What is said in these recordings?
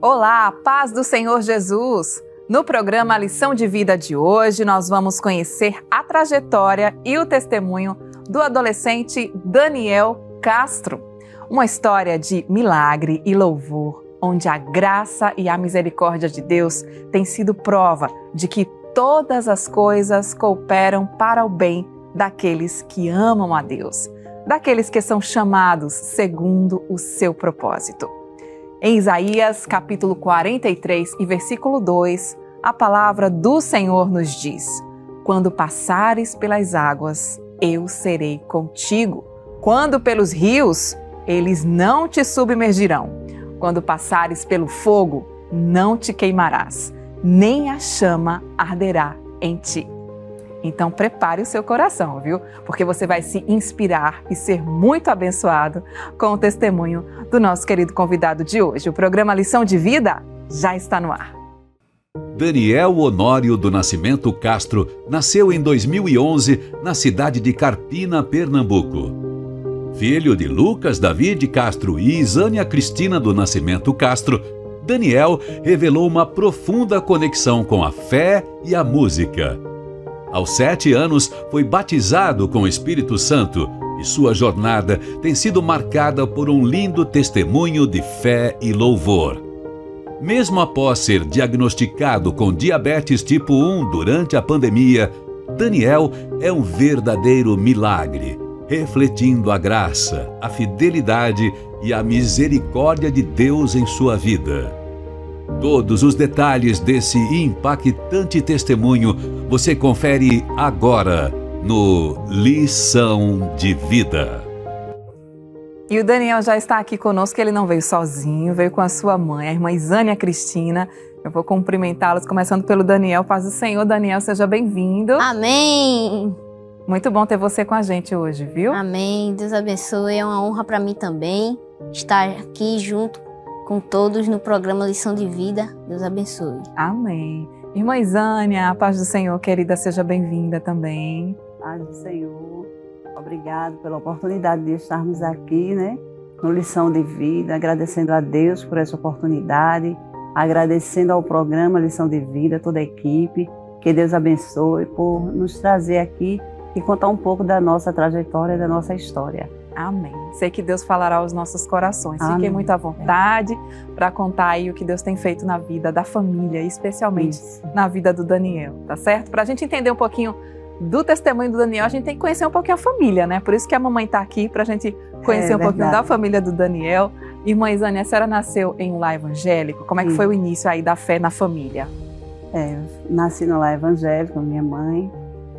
Olá, paz do Senhor Jesus! No programa Lição de Vida de hoje, nós vamos conhecer a trajetória e o testemunho do adolescente Daniel Castro. Uma história de milagre e louvor, onde a graça e a misericórdia de Deus têm sido prova de que todas as coisas cooperam para o bem daqueles que amam a Deus, daqueles que são chamados segundo o seu propósito. Em Isaías capítulo 43 e versículo 2, a palavra do Senhor nos diz: Quando passares pelas águas, eu serei contigo. Quando pelos rios, eles não te submergirão. Quando passares pelo fogo, não te queimarás, nem a chama arderá em ti. Então prepare o seu coração, viu? Porque você vai se inspirar e ser muito abençoado com o testemunho do nosso querido convidado de hoje. O programa Lição de Vida já está no ar. Daniel Honório do Nascimento Castro nasceu em 2011 na cidade de Carpina, Pernambuco. Filho de Lucas David Castro e Isânia Cristina do Nascimento Castro, Daniel revelou uma profunda conexão com a fé e a música. Aos sete anos, foi batizado com o Espírito Santo e sua jornada tem sido marcada por um lindo testemunho de fé e louvor. Mesmo após ser diagnosticado com diabetes tipo 1 durante a pandemia, Daniel é um verdadeiro milagre, refletindo a graça, a fidelidade e a misericórdia de Deus em sua vida. Todos os detalhes desse impactante testemunho você confere agora no Lição de Vida. E o Daniel já está aqui conosco, ele não veio sozinho, veio com a sua mãe, a irmã Isânia Cristina. Eu vou cumprimentá-los, começando pelo Daniel. Paz do Senhor, Daniel, seja bem-vindo. Amém! Muito bom ter você com a gente hoje, viu? Amém. Deus abençoe. É uma honra para mim também estar aqui junto com todos no programa Lição de Vida. Deus abençoe. Amém. Irmã Isânia, a paz do Senhor, querida, seja bem-vinda também. Paz do Senhor. Obrigado pela oportunidade de estarmos aqui, né? No Lição de Vida, agradecendo a Deus por essa oportunidade, agradecendo ao programa Lição de Vida, toda a equipe. Que Deus abençoe por nos trazer aqui e contar um pouco da nossa trajetória, da nossa história. Amém. Sei que Deus falará aos nossos corações. Amém. Fiquem muito à vontade para contar aí o que Deus tem feito na vida da família, especialmente Isso. na vida do Daniel, tá certo? Para a gente entender um pouquinho do testemunho do Daniel, a gente tem que conhecer um pouquinho a família, né? Por isso que a mamãe está aqui, para a gente conhecer é, um pouquinho da família do Daniel. Irmã Isânia, a senhora nasceu em um lar evangélico. Como é que Sim. foi o início aí da fé na família? É, nasci no lar evangélico, minha mãe,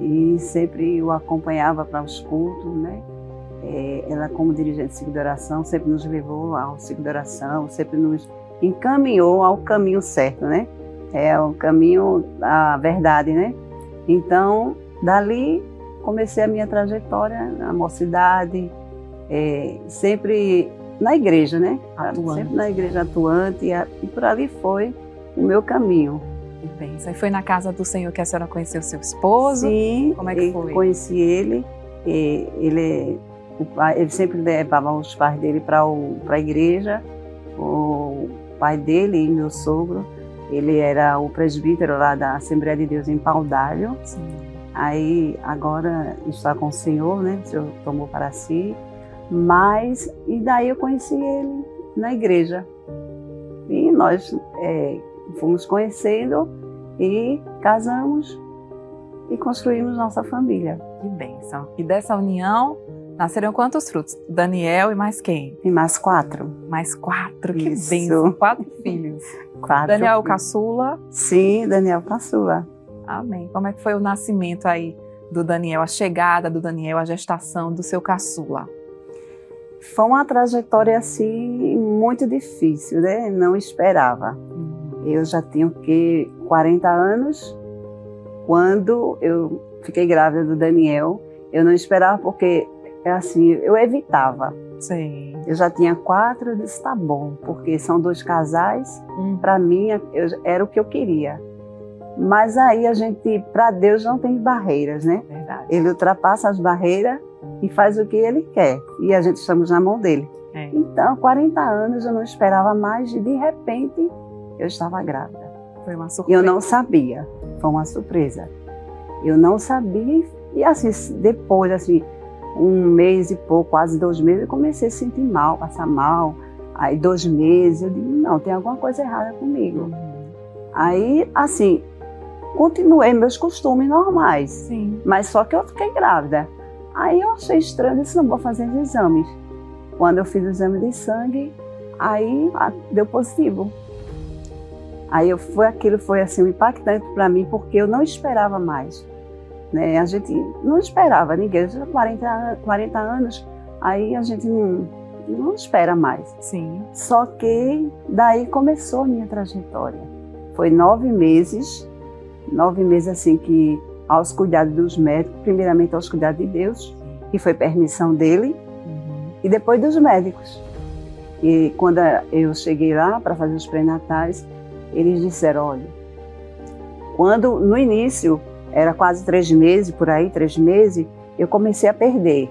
e sempre o acompanhava para os cultos, né? É, ela, como dirigente do ciclo de oração, sempre nos levou ao ciclo de oração, sempre nos encaminhou ao caminho certo, né? É o caminho da verdade, né? Então, dali comecei a minha trajetória na mocidade, é, sempre na igreja, né? Atuante. Sempre na igreja atuante, e, e por ali foi o meu caminho. E foi na casa do Senhor que a senhora conheceu seu esposo? Sim, Como é que foi? conheci ele. Ele pai, ele sempre levava os pais dele para a igreja. O pai dele e meu sogro, ele era o presbítero lá da Assembleia de Deus em Paudalho. Aí agora está com o Senhor, né? O Senhor tomou para si. Mas, e daí eu conheci ele na igreja. E nós é, fomos conhecendo e casamos e construímos nossa família. Que bênção. E dessa união Nasceram quantos frutos? Daniel e mais quem? E mais quatro. Mais quatro, que Isso. bênção. Quatro filhos. Quatro. Daniel filhos. caçula? Sim, Daniel caçula. Amém. Como é que foi o nascimento aí do Daniel, a chegada do Daniel, a gestação do seu caçula? Foi uma trajetória assim muito difícil, né? Não esperava. Uhum. Eu já tinha o quê? 40 anos quando eu fiquei grávida do Daniel. Eu não esperava porque é assim, eu evitava. Sim. Eu já tinha quatro, eu disse, tá bom, porque são dois casais, hum. para mim eu, era o que eu queria. Mas aí a gente, para Deus não tem barreiras, né? Verdade. Ele ultrapassa as barreiras e faz o que ele quer. E a gente estamos na mão dele. É. Então, 40 anos eu não esperava mais, e de repente eu estava grávida. Foi uma surpresa. Eu não sabia, foi uma surpresa. Eu não sabia e assim, depois, assim, um mês e pouco, quase dois meses, eu comecei a sentir mal, passar mal. Aí dois meses, eu digo, não, tem alguma coisa errada comigo. Uhum. Aí, assim, continuei meus costumes normais. Sim. Mas só que eu fiquei grávida. Aí eu achei estranho, disse, não, vou fazer os exames. Quando eu fiz o exame de sangue, aí deu positivo. Aí eu, foi aquilo foi assim impactante para mim porque eu não esperava mais. Né? A gente não esperava ninguém. Eu 40, 40 anos, aí a gente não, não espera mais. Sim. Só que daí começou a minha trajetória. Foi nove meses, nove meses assim que aos cuidados dos médicos, primeiramente aos cuidados de Deus, que foi permissão dele, uhum. e depois dos médicos. E quando eu cheguei lá para fazer os pré-natais, eles disseram, olha, quando no início era quase três meses, por aí, três meses, eu comecei a perder.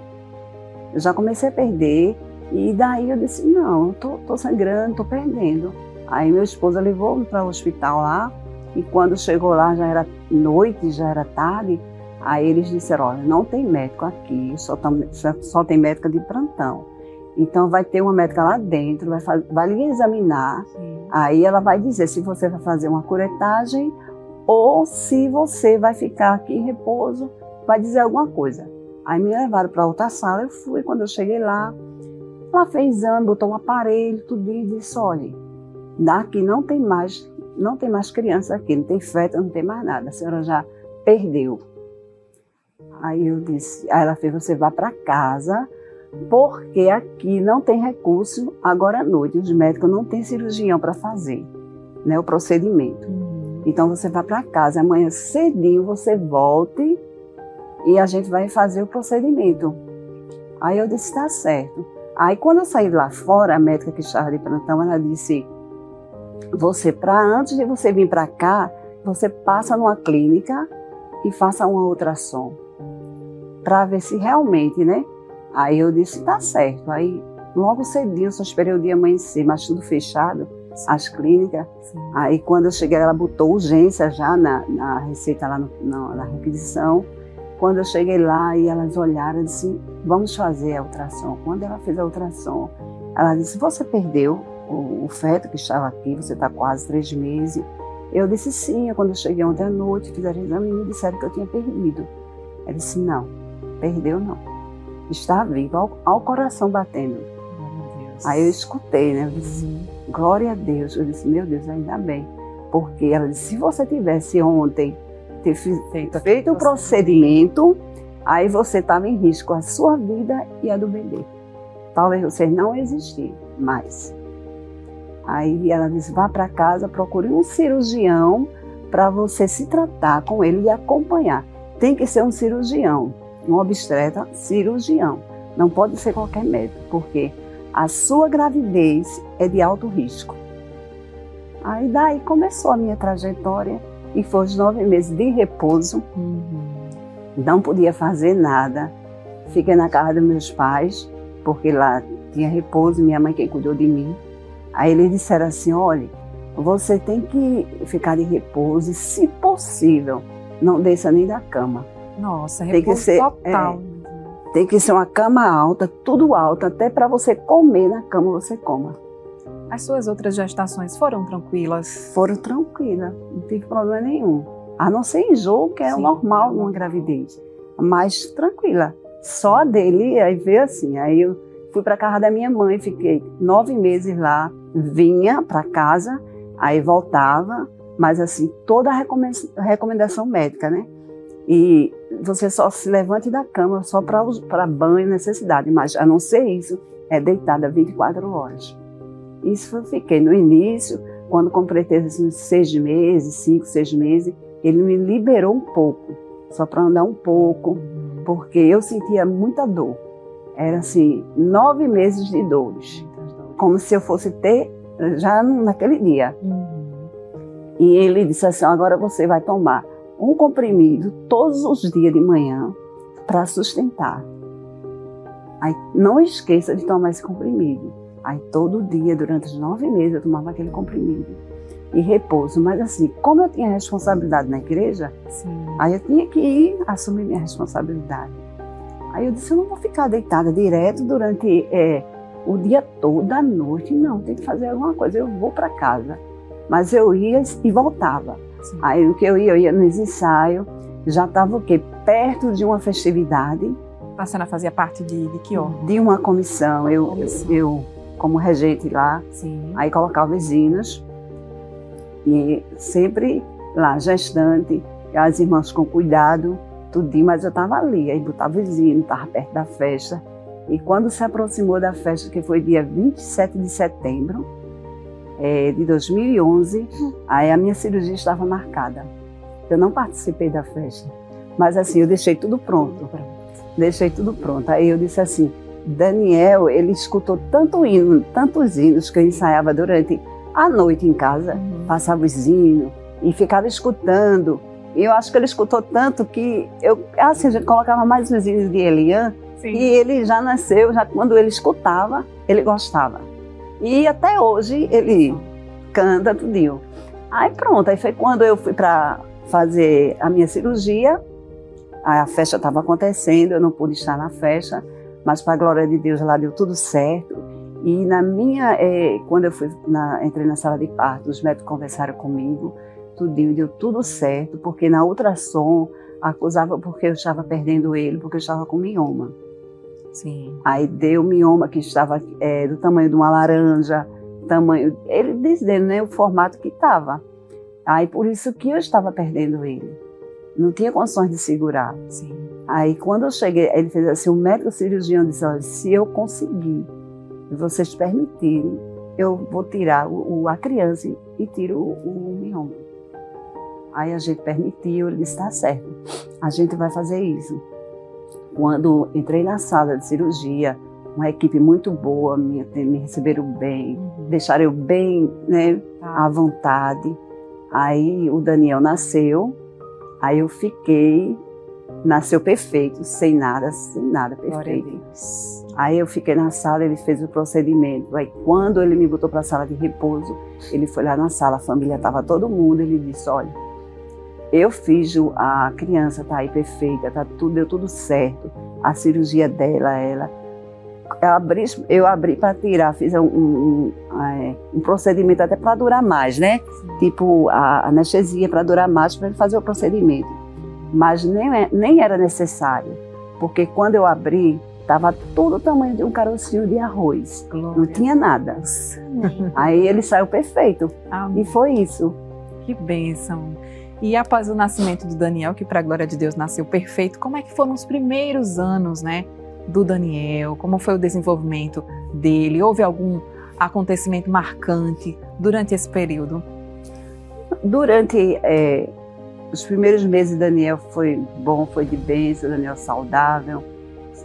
Eu já comecei a perder, e daí eu disse, não, tô, tô sangrando, tô perdendo. Aí meu esposo levou-me para o hospital lá, e quando chegou lá já era noite, já era tarde, aí eles disseram, olha, não tem médico aqui, só, tam, só tem médica de plantão. Então vai ter uma médica lá dentro, vai, vai lhe examinar, Sim. aí ela vai dizer se você vai fazer uma curetagem ou se você vai ficar aqui em repouso, vai dizer alguma coisa. Aí me levaram para outra sala, eu fui, quando eu cheguei lá, ela fez exame, botou um aparelho, tudo e disse, olha, Daqui não tem mais, não tem mais criança aqui, não tem festa, não tem mais nada. A senhora já perdeu. Aí eu disse, aí ela fez, você vá para casa, porque aqui não tem recurso agora à noite. Os médicos não têm cirurgião para fazer, né, o procedimento. Então você vá para casa, amanhã cedinho você volte e a gente vai fazer o procedimento. Aí eu disse, tá certo. Aí quando eu saí lá fora, a médica que estava de plantão, ela disse, você, para antes de você vir para cá, você passa numa clínica e faça uma ultrassom para ver se realmente, né? Aí eu disse, tá certo. Aí logo cedinho, só esperei o dia amanhecer, mas tudo fechado. As clínicas. Sim. Aí quando eu cheguei, ela botou urgência já na, na receita lá no, na, na, requisição. Quando eu cheguei lá e elas olharam, disse, vamos fazer a ultrassom. Quando ela fez a ultrassom, ela disse, você perdeu o, o feto que estava aqui, você está quase três meses. Eu disse sim, quando eu cheguei ontem à noite, fizeram exame e me disseram que eu tinha perdido. Ela disse, não, perdeu não. Está vivo, ao, ao coração batendo. Aí eu escutei, né? Eu disse, uhum. Glória a Deus. Eu disse, meu Deus, ainda bem. Porque ela disse, se você tivesse ontem ter feito, feito o procedimento, aí você estava em risco a sua vida e a do bebê. Talvez você não existir mais. Aí ela disse: vá para casa, procure um cirurgião para você se tratar com ele e acompanhar. Tem que ser um cirurgião, um obstetra cirurgião. Não pode ser qualquer médico, porque a sua gravidez é de alto risco. Aí daí começou a minha trajetória e foi os nove meses de repouso. Uhum. Não podia fazer nada. Fiquei na casa dos meus pais, porque lá tinha repouso, minha mãe quem cuidou de mim. Aí eles disseram assim: olha, você tem que ficar de repouso e, se possível, não desça nem da cama. Nossa, tem repouso que ser, total. É, tem que ser uma cama alta, tudo alto, até para você comer na cama você coma. As suas outras gestações foram tranquilas? Foram tranquilas, não tive problema nenhum. A não ser enjoo, que é Sim, normal numa gravidez. Mas tranquila. Só a dele, aí veio assim. Aí eu fui para casa da minha mãe, fiquei nove meses lá, vinha para casa, aí voltava, mas assim, toda a recomendação médica, né? E você só se levante da cama só para banho e necessidade, mas a não ser isso, é deitada 24 horas. Isso eu fiquei no início, quando completei assim, seis meses, cinco, seis meses, ele me liberou um pouco, só para andar um pouco, porque eu sentia muita dor. Era assim, nove meses de dores como se eu fosse ter já naquele dia. Uhum. E ele disse assim: agora você vai tomar um comprimido todos os dias de manhã para sustentar. Aí não esqueça de tomar esse comprimido. Aí todo dia, durante os nove meses, eu tomava aquele comprimido. e repouso. Mas assim, como eu tinha responsabilidade na igreja, Sim. aí eu tinha que ir assumir minha responsabilidade. Aí eu disse, eu não vou ficar deitada direto durante é, o dia todo, a noite. Não, tem que fazer alguma coisa. Eu vou para casa. Mas eu ia e voltava. Sim. Aí o que eu ia, eu ia nos ensaios. Já estava o quê? Perto de uma festividade. A senhora fazia parte de, de que órgão? De uma comissão. Eu, comissão. eu, eu como regente lá. Sim. Aí colocava os hinos. E sempre lá, gestante, as irmãs com cuidado, tudinho, mas eu estava ali. Aí botava os hinos, estava perto da festa. E quando se aproximou da festa, que foi dia 27 de setembro é, de 2011, aí a minha cirurgia estava marcada. Eu não participei da festa, mas assim, eu deixei tudo pronto. Deixei tudo pronto. Aí eu disse assim, Daniel, ele escutou tanto hino, tantos hinos que eu ensaiava durante a noite em casa, uhum. passava os hinos e ficava escutando. E eu acho que ele escutou tanto que eu, assim, a gente colocava mais os hinos de Elian, Sim. E ele já nasceu, já quando ele escutava, ele gostava. E até hoje ele canta tudinho. Aí pronto, aí foi quando eu fui para fazer a minha cirurgia. A festa estava acontecendo, eu não pude estar na festa, mas para a glória de Deus lá deu tudo certo. E na minha, é, quando eu fui na, entrei na sala de parto, os médicos conversaram comigo, tudinho deu tudo certo, porque na ultrassom acusava porque eu estava perdendo ele, porque eu estava com mioma. Sim. Aí deu mioma que estava é, do tamanho de uma laranja, tamanho. Ele dizendo né, o formato que estava. Aí por isso que eu estava perdendo ele. Não tinha condições de segurar. Sim. Aí quando eu cheguei, ele fez assim, o médico cirurgião disse, olha, se eu conseguir, e vocês permitirem, eu vou tirar o, a criança e tiro o, o mioma. Aí a gente permitiu, ele disse, tá certo, a gente vai fazer isso. Quando entrei na sala de cirurgia, uma equipe muito boa, me, me receberam bem, uhum. deixaram eu bem né, tá. à vontade. Aí o Daniel nasceu, aí eu fiquei, nasceu perfeito, sem nada, sem nada, perfeito. Aí eu fiquei na sala, ele fez o procedimento. Aí quando ele me botou para a sala de repouso, ele foi lá na sala, a família estava todo mundo, ele disse, olha, eu fiz a criança tá aí perfeita, tá tudo deu tudo certo. A cirurgia dela, ela eu abri, eu abri para tirar, fiz um, um, um, é, procedimento até para durar mais, né? Sim. Tipo a anestesia para durar mais para ele fazer o procedimento. Mas nem, é, nem era necessário, porque quando eu abri, estava todo o tamanho de um carocinho de arroz. Glória. Não tinha nada. Aí ele saiu perfeito. Amém. E foi isso. Que bênção. E após o nascimento do Daniel, que para a glória de Deus nasceu perfeito, como é que foram os primeiros anos, né, do Daniel? Como foi o desenvolvimento dele? Houve algum acontecimento marcante durante esse período? Durante é, os primeiros meses, Daniel foi bom, foi de bênção, Daniel saudável.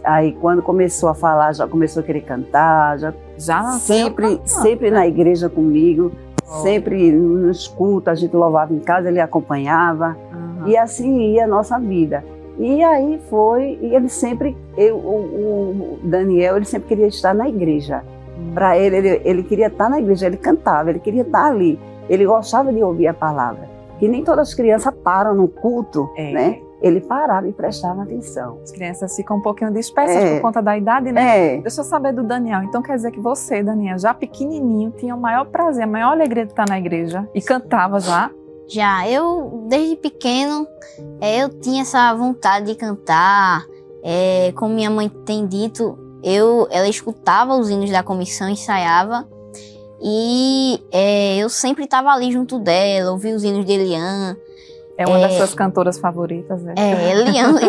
Aí quando começou a falar, já começou a querer cantar, já, já sempre, sempre na igreja comigo. Sempre nos cultos, a gente louvava em casa, ele acompanhava. Uhum. E assim ia a nossa vida. E aí foi, e ele sempre, eu, o, o, Daniel, ele sempre queria estar na igreja. Uhum. Para ele, ele, ele queria estar na igreja, ele cantava, ele queria estar ali. Ele gostava de ouvir a palavra. Que nem todas as crianças param no culto, é. né? Ele parava e prestava atenção. As crianças ficam um pouquinho dispersas é. por conta da idade, né? É. Deixa eu saber do Daniel. Então quer dizer que você, Daniel, já pequenininho, tinha o maior prazer, a maior alegria de estar na igreja e cantava já? Já, eu desde pequeno é, eu tinha essa vontade de cantar. É, como minha mãe tem dito, eu, ela escutava os hinos da comissão, ensaiava e é, eu sempre estava ali junto dela, ouvia os hinos de Elian, é uma é, das suas cantoras favoritas, né? É, Eliane.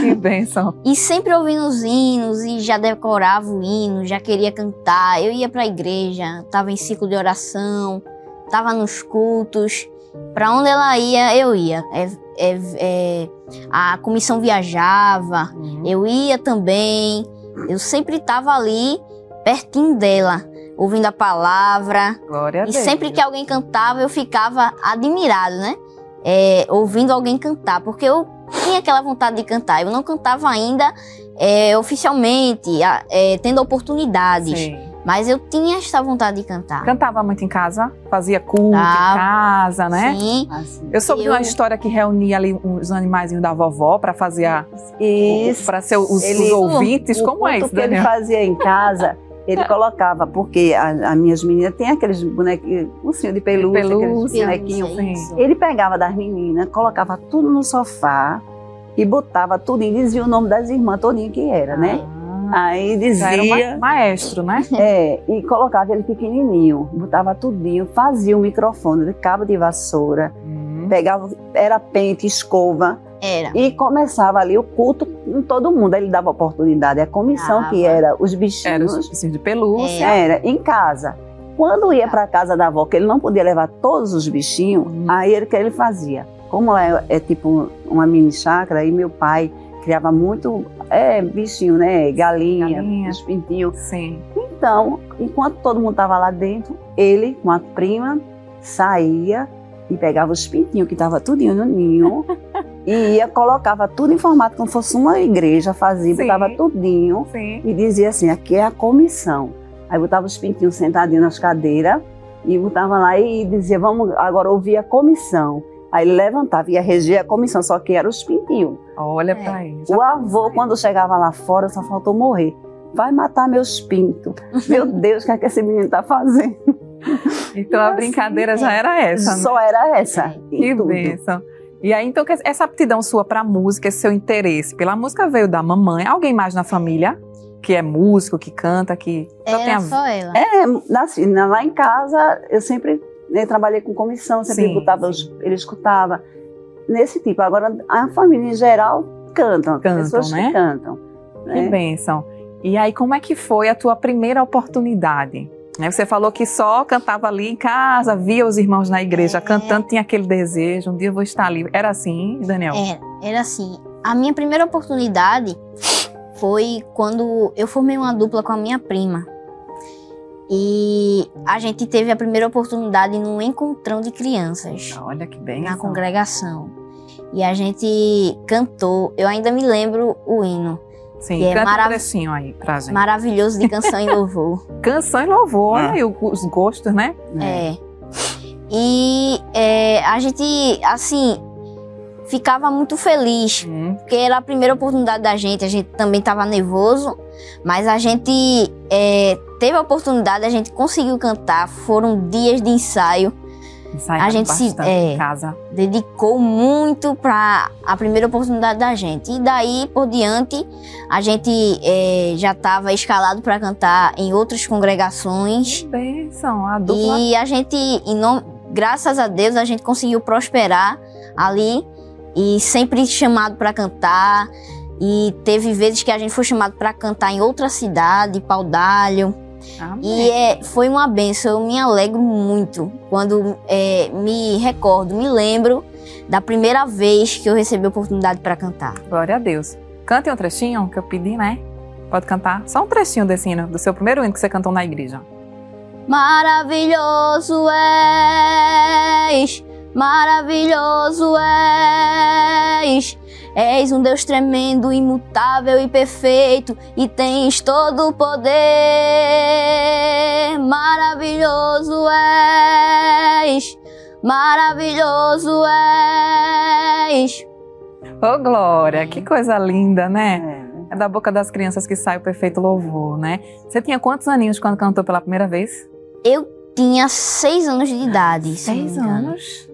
que bênção. E sempre ouvindo os hinos e já decorava o hino, já queria cantar. Eu ia para a igreja, estava em ciclo de oração, estava nos cultos. Para onde ela ia, eu ia. É, é, é, a comissão viajava, uhum. eu ia também. Eu sempre estava ali, pertinho dela ouvindo a palavra. Glória a e Deus. sempre que alguém cantava, eu ficava admirado, né? É, ouvindo alguém cantar, porque eu tinha aquela vontade de cantar. Eu não cantava ainda é, oficialmente, é, tendo oportunidades. Sim. Mas eu tinha esta vontade de cantar. Cantava muito em casa? Fazia culto em Cantava. casa, né? Sim. Assim. Eu soube de uma Eu- história que reunia ali os animaizinhos da vovó para fazer a. Isso. Para ser os, Ele- os ouvintes. O Como é culto isso, que ele Daniel? fazia em casa, ele colocava, porque as minhas meninas têm aqueles bonequinhos, ursinho de pelúcia, aqueles Pelúcia, bonequinhos. Sim. Sim. Ele pegava das meninas, colocava tudo no sofá e botava tudo e dizia o nome das irmãs todinha que era, né? Ah, Aí era dizia, ma- maestro, né? é, e colocava ele pequenininho, botava tudinho, fazia o microfone de cabo de vassoura, Hum. pegava, era pente, escova, Era. e começava ali o culto com todo mundo. Ele dava oportunidade. A comissão que Dava. era os Era bichinhos, os bichinhos de pelúcia. era em casa. Quando ia para casa da avó, que ele não podia levar todos os bichinhos, Hum. aí ele que ele fazia. Como é, é tipo uma mini chácara, aí meu pai criava muito é, bichinho, né? Galinha, Galinha. os pintinhos. Sim. Então, enquanto todo mundo estava lá dentro, ele com a prima saía e pegava os pintinhos que estava tudinho no ninho e ia, colocava tudo em formato como fosse uma igreja, fazia, Sim. botava tudinho Sim. e dizia assim, aqui é a comissão. Aí botava os pintinhos sentadinhos nas cadeiras e botava lá e dizia, vamos agora ouvir a comissão. Aí ele levantava e ia reger a comissão, só que eram os pintinhos. Olha É. pra aí. O avô, quando chegava lá fora, só faltou morrer. Vai matar meus pintos. Meu Deus, o que é que esse menino tá fazendo? Então a Assim, brincadeira já era essa, né? Só era essa. É. e Que tudo. bênção. E aí, então, que- essa aptidão sua pra música, esse seu interesse pela música veio da mamãe. Alguém mais na família que é músico, que canta, que só tem Era a... só ela. É, assim, na- lá em casa, eu sempre né, trabalhei com comissão, sempre Sim, botava, os- ele escutava. Nesse tipo. Agora, a família em geral canta. Cantam, pessoas né? que cantam. Que né? bênção. E aí, como é que foi a tua primeira oportunidade? Você falou que só cantava ali em casa, via os irmãos na igreja É. cantando, tinha aquele desejo, um dia eu vou estar ali. Era assim, Daniel? Era, era assim. A minha primeira oportunidade foi quando eu formei uma dupla com a minha prima. E a gente teve a primeira oportunidade num encontrão de crianças Olha que na bênção. congregação. E a gente cantou, eu ainda me lembro o hino, Sim, que é um marav- trechinho aí pra gente. maravilhoso de canção e louvor. Canção e louvor, olha É. aí os gostos, né? É. E é, a gente, assim, ficava muito feliz Hum, porque era a primeira oportunidade da gente, a gente também estava nervoso, mas a gente é, teve a oportunidade, a gente conseguiu cantar, foram dias de ensaio, ensaiava A gente se- é. casa. dedicou muito para a primeira oportunidade da gente. E daí por diante, a gente é, já estava escalado para cantar em outras congregações. Que bênção, a dupla. E a gente, nome- graças a Deus, a gente conseguiu prosperar ali e sempre chamado para cantar. E teve vezes que a gente foi chamado para cantar em outra cidade, Paudalho. Amém. E é, foi uma benção, eu me alegro muito quando é, me recordo, me lembro da primeira vez que eu recebi a oportunidade para cantar. Glória a Deus. Cante um trechinho que eu pedi, né? Pode cantar? Só um trechinho desse hino, do seu primeiro hino que você cantou na igreja. Maravilhoso és, maravilhoso és. És um Deus tremendo, imutável e perfeito, e tens todo o poder. Maravilhoso és, maravilhoso és. Ô, Glória, que coisa linda, né? É. É da boca das crianças que sai o perfeito louvor, né? Você tinha quantos aninhos quando cantou pela primeira vez? Eu tinha seis anos de idade. se Seis engano. anos.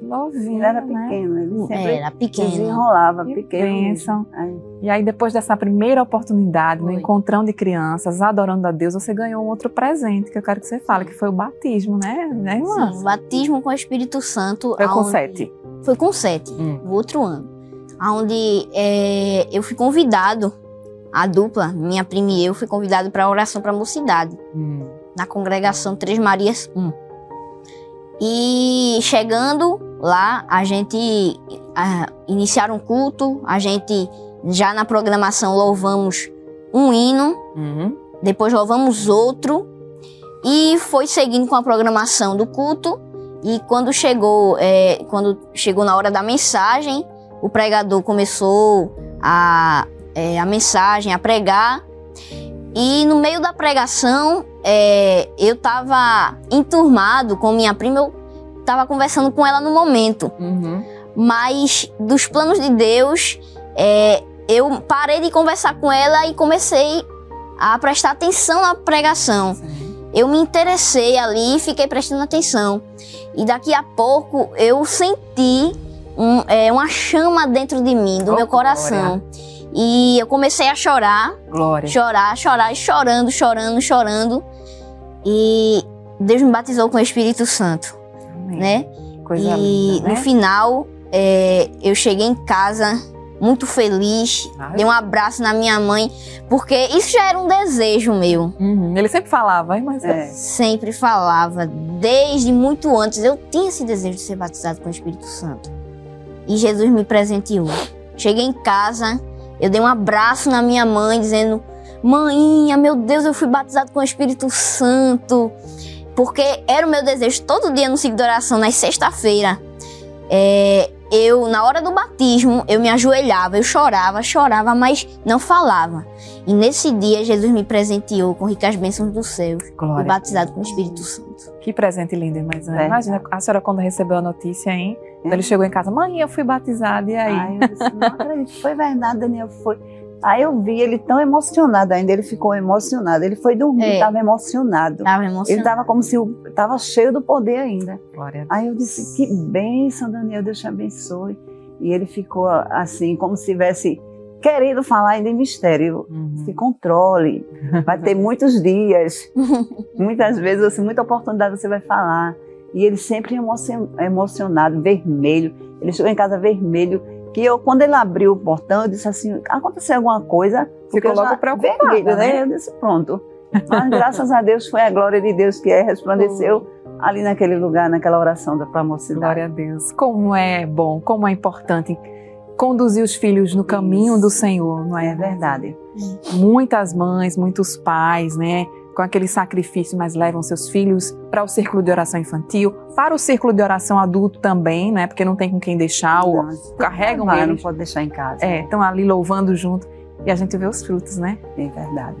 Novinho, Ele era né? pequeno, ele sempre Era pequeno. desenrolava, Que pequeno. E aí, depois dessa primeira oportunidade, no Foi. encontrão de crianças, adorando a Deus, você ganhou um outro presente que eu quero que você fale, que foi o batismo, né, né irmã? Sim, o batismo com o Espírito Santo. Foi com aonde- sete. Foi com sete, Hum. no outro ano. Onde eu fui convidado, a dupla, minha prima e eu, fui convidado para a oração para a mocidade, Hum. na congregação Três Marias 1. E chegando lá, a gente ah, iniciaram um culto, a gente já na programação louvamos um hino, Uhum. depois louvamos outro e foi seguindo com a programação do culto. E quando chegou, é, quando chegou na hora da mensagem, o pregador começou a, é, a mensagem, a pregar. E no meio da pregação, é, eu tava enturmado com minha prima, eu tava conversando com ela no momento. Uhum. Mas dos planos de Deus, é, eu parei de conversar com ela e comecei a prestar atenção na pregação. Sim. Eu me interessei ali e fiquei prestando atenção. E daqui a pouco eu senti um- é, uma chama dentro de mim, do Oh, meu coração. E eu comecei a chorar, Glória. chorar, chorar, e chorando, chorando, chorando. E Deus me batizou com o Espírito Santo, Amém. né? Coisa e linda, né? no final, é, eu cheguei em casa muito feliz, Ai. dei um abraço na minha mãe, porque isso já era um desejo meu. Uhum. Ele sempre falava, "Ai, mas É. Sempre falava, desde muito antes, eu tinha esse desejo de ser batizado com o Espírito Santo. E Jesus me presenteou. Cheguei em casa, eu dei um abraço na minha mãe, dizendo: Mãinha, meu Deus, eu fui batizado com o Espírito Santo. Porque era o meu desejo todo dia no ciclo de oração, nas sexta-feira. É, eu, na hora do batismo, eu me ajoelhava, eu chorava, chorava, mas não falava. E nesse dia, Jesus me presenteou com ricas bênçãos do céu. Fui glória. batizado com o Espírito Santo. Que presente lindo, irmãs. É. Imagina a senhora quando recebeu a notícia, hein? Quando ele chegou em casa, mãe, eu fui batizado, e aí? Aí eu disse, não acredito, foi verdade, Daniel, foi. Aí eu vi ele tão emocionado ainda, ele ficou emocionado. Ele foi dormir, É. estava emocionado. Tava Ele emocionado. estava como se estava cheio do poder ainda. Glória a Deus. Aí eu disse, que bênção, Daniel, Deus te abençoe. E ele ficou assim, como se tivesse querido falar ainda em mistério. Uhum. Se controle, vai ter muitos dias, muitas vezes, assim, muita oportunidade você vai falar. E ele sempre emocion- emocionado, vermelho. Ele chegou em casa vermelho, que eu, quando ele abriu o portão, eu disse assim, aconteceu alguma coisa? Ficou logo preocupada, vermelho, né? Eu disse, pronto. Mas graças a Deus foi a glória de Deus que é, resplandeceu ali naquele lugar, naquela oração da mocidade. Glória a Deus. Como é bom, como é importante conduzir os filhos no caminho Isso. do Senhor, não é? É verdade. Muitas mães, muitos pais, né? Com aquele sacrifício, mas levam seus filhos para o círculo de oração infantil, para o círculo de oração adulto também, né? Porque não tem com quem deixar, ou Não, carregam vai, não eles. pode deixar em casa. É, estão ali louvando junto e a gente vê os frutos, né? É verdade.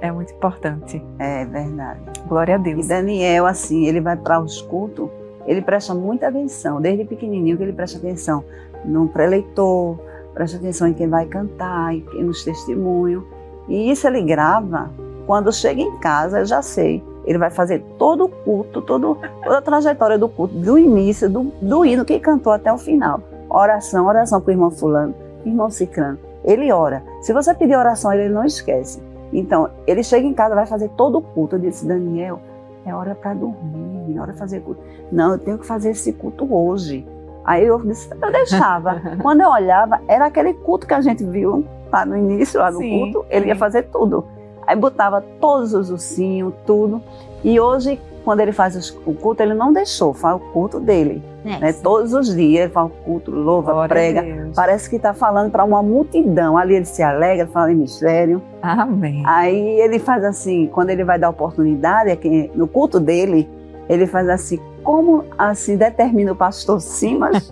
É muito importante. É verdade. Glória a E Deus. Daniel, assim, ele vai para os cultos, ele presta muita atenção, desde pequenininho que ele presta atenção no preleitor, presta atenção em quem vai cantar, em quem nos testemunhos. E isso ele grava. Quando chega em casa, eu já sei. Ele vai fazer todo o culto, todo, toda a trajetória do culto, do início, do, do hino que cantou até o final. Oração, oração para o irmão fulano, irmão cicrano. Ele ora. Se você pedir oração, ele não esquece. Então, ele chega em casa, vai fazer todo o culto. Eu disse, Daniel, é hora para dormir, é hora de fazer culto. Não, eu tenho que fazer esse culto hoje. Aí eu disse, eu deixava. Quando eu olhava, era aquele culto que a gente viu lá no início, lá no Sim, culto, ele ia sim. fazer tudo. Aí botava todos os ursinhos, tudo. E hoje, quando ele faz o culto, ele não deixou, faz o culto dele. É, Né? Todos os dias ele faz o culto, louva, Glória prega. Parece que está falando para uma multidão. Ali ele se alegra, fala em mistério. Amém. Aí ele faz assim, quando ele vai dar oportunidade, é no culto dele, ele faz assim, como assim determina o pastor Simas,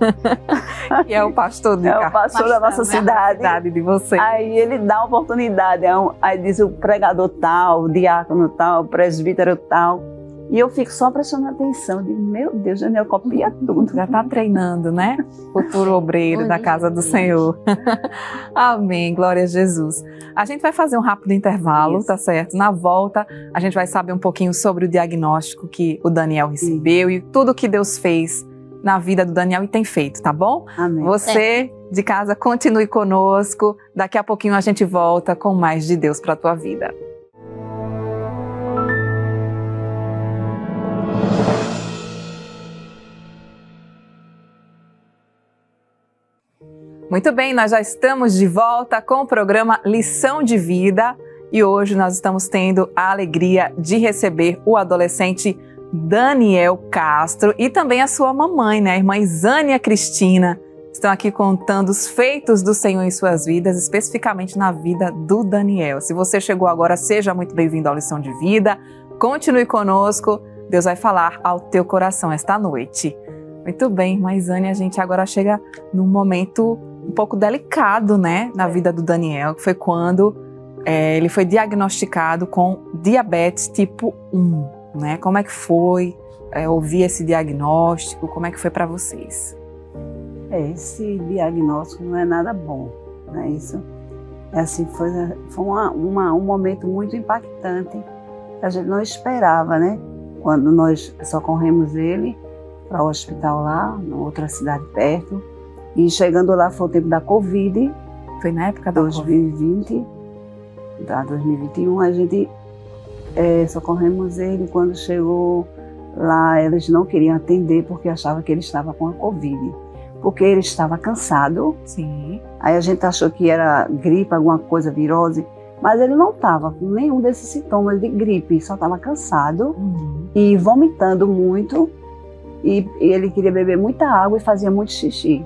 Que é o pastor de é o pastor da nossa né? cidade. cidade de você. Aí ele dá a oportunidade, é um- aí diz o pregador tal, o diácono tal, o presbítero tal. E eu fico só prestando atenção, de meu Deus, Daniel copia tudo. Já está treinando, né? Futuro obreiro da a casa do. Senhor. Amém. Glória a Jesus. A gente vai fazer um rápido intervalo, Isso. tá certo? Na volta, a gente vai saber um pouquinho sobre o diagnóstico que o Daniel recebeu e tudo que Deus fez na vida do Daniel e tem feito, tá bom? Amém. Você de casa, continue conosco. Daqui a pouquinho a gente volta com mais de Deus para a tua vida. Muito bem, nós já estamos de volta com o programa Lição de Vida e hoje nós estamos tendo a alegria de receber o adolescente Daniel Castro e também a sua mamãe, né, a irmã Isânia Cristina. Estão aqui contando os feitos do Senhor em suas vidas, especificamente na vida do Daniel. Se você chegou agora, seja muito bem-vindo à Lição de Vida. Continue conosco, Deus vai falar ao teu coração esta noite. Muito bem, irmã Isânia, a gente agora chega num momento um pouco delicado, né, na vida do Daniel, que foi quando é, ele foi diagnosticado com diabetes tipo 1, né? Como é que foi é, ouvir esse diagnóstico? Como é que foi para vocês? É, esse diagnóstico não é nada bom, né? Isso é assim, foi, foi uma, uma, um momento muito impactante. A gente não esperava, né? Quando nós socorremos ele para o hospital lá, em outra cidade perto. E chegando lá foi o tempo da Covid. Foi na época da 2020, COVID. da 2021, a gente é, socorremos ele quando chegou lá, eles não queriam atender porque achavam que ele estava com a Covid. Porque ele estava cansado. Sim. Aí a gente achou que era gripe, alguma coisa, virose. Mas ele não estava com nenhum desses sintomas de gripe, só estava cansado uhum. e vomitando muito. E, e, ele queria beber muita água e fazia muito xixi.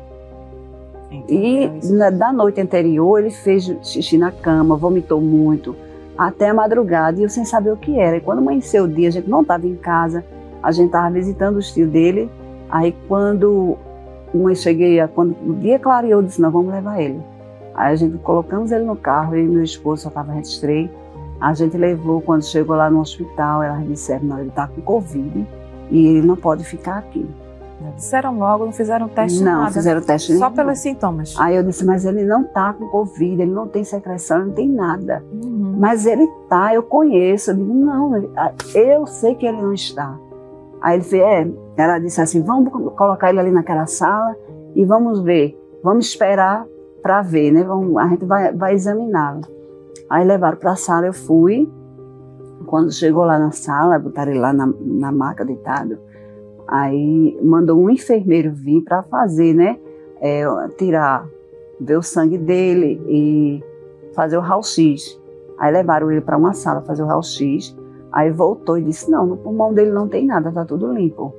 E na, da noite anterior ele fez xixi na cama, vomitou muito, até a madrugada, e eu sem saber o que era. E quando amanheceu o dia, a gente não estava em casa, a gente estava visitando os tios dele. Aí quando eu cheguei, quando o dia clareou, eu disse, não, vamos levar ele. Aí a gente colocamos ele no carro, eu e meu esposo só estava registrei. A gente levou, quando chegou lá no hospital, elas disseram, não, ele está com Covid e ele não pode ficar aqui. Disseram logo, não fizeram teste Não, nada. fizeram teste Só nenhum. pelos sintomas. Aí eu disse, mas ele não está com Covid, ele não tem secreção, não tem nada. Uhum. Mas ele está, eu conheço. Eu digo, não, eu sei que ele não está. Aí ele fez, é, ela disse assim, vamos colocar ele ali naquela sala e vamos ver, vamos esperar para ver, né? Vamos, a gente vai, vai examiná-lo. Aí levaram para a sala, eu fui. Quando chegou lá na sala, botaram ele lá na, na maca deitado. Aí mandou um enfermeiro vir para fazer, né? É, tirar, ver o sangue dele e fazer o raio-x. Aí levaram ele para uma sala fazer o raio-x. Aí voltou e disse: Não, no pulmão dele não tem nada, tá tudo limpo.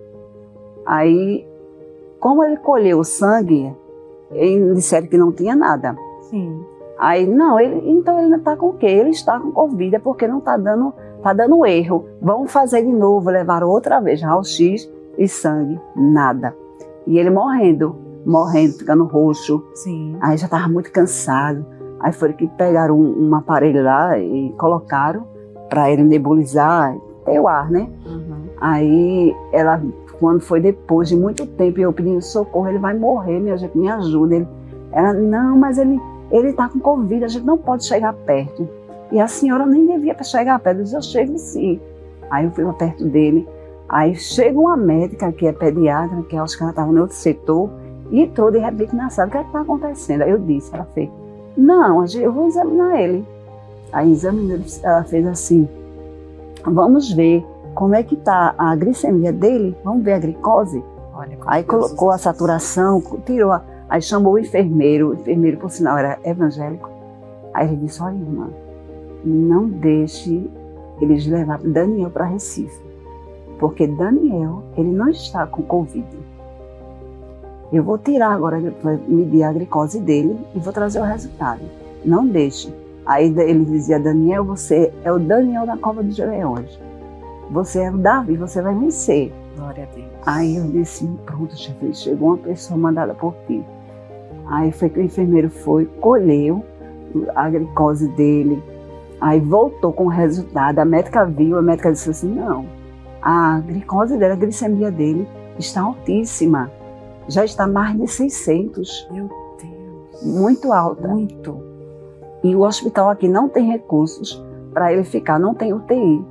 Aí, como ele colheu o sangue, disseram que não tinha nada. Sim. Aí, não, ele, então ele está com o quê? Ele está com Covid, é porque não está dando, tá dando erro. Vamos fazer de novo, levaram outra vez raio-x e sangue, nada. E ele morrendo, morrendo, ficando roxo. Sim. Aí já estava muito cansado. Aí foi que pegaram um, um aparelho lá e colocaram para ele nebulizar, ter o ar, né? Uhum. Aí ela quando foi depois de muito tempo eu pedindo socorro, ele vai morrer, minha gente, me ajuda. Ele, ela, não, mas ele ele está com Covid, a gente não pode chegar perto. E a senhora nem devia chegar perto. Eu disse, eu chego sim. Aí eu fui lá perto dele. Aí chega uma médica que é pediatra, que acho que ela estava no outro setor, e entrou de repente na sala. O que é está acontecendo? Aí eu disse, ela fez, não, eu vou examinar ele. Aí examinou, ela fez assim, vamos ver como é que está a glicemia dele, vamos ver a glicose. Olha, aí colocou a saturação, tirou, a, aí chamou o enfermeiro, o enfermeiro por sinal era evangélico. Aí ele disse, olha irmã, não deixe eles levar Daniel para Recife, porque Daniel, ele não está com Covid. Eu vou tirar agora, medir a glicose dele e vou trazer o resultado. Não deixe. Aí ele dizia, Daniel, você é o Daniel da Cova dos Leões. Você é o Davi, você vai vencer. Glória a Deus. Aí eu disse, pronto, chefe, chegou uma pessoa mandada por ti. Aí foi que o enfermeiro foi, colheu a glicose dele, aí voltou com o resultado. A médica viu, a médica disse assim, não, a glicose dele, a glicemia dele está altíssima. Já está mais de 600. Meu Deus. Muito alta. Muito. E o hospital aqui não tem recursos para ele ficar, não tem UTI.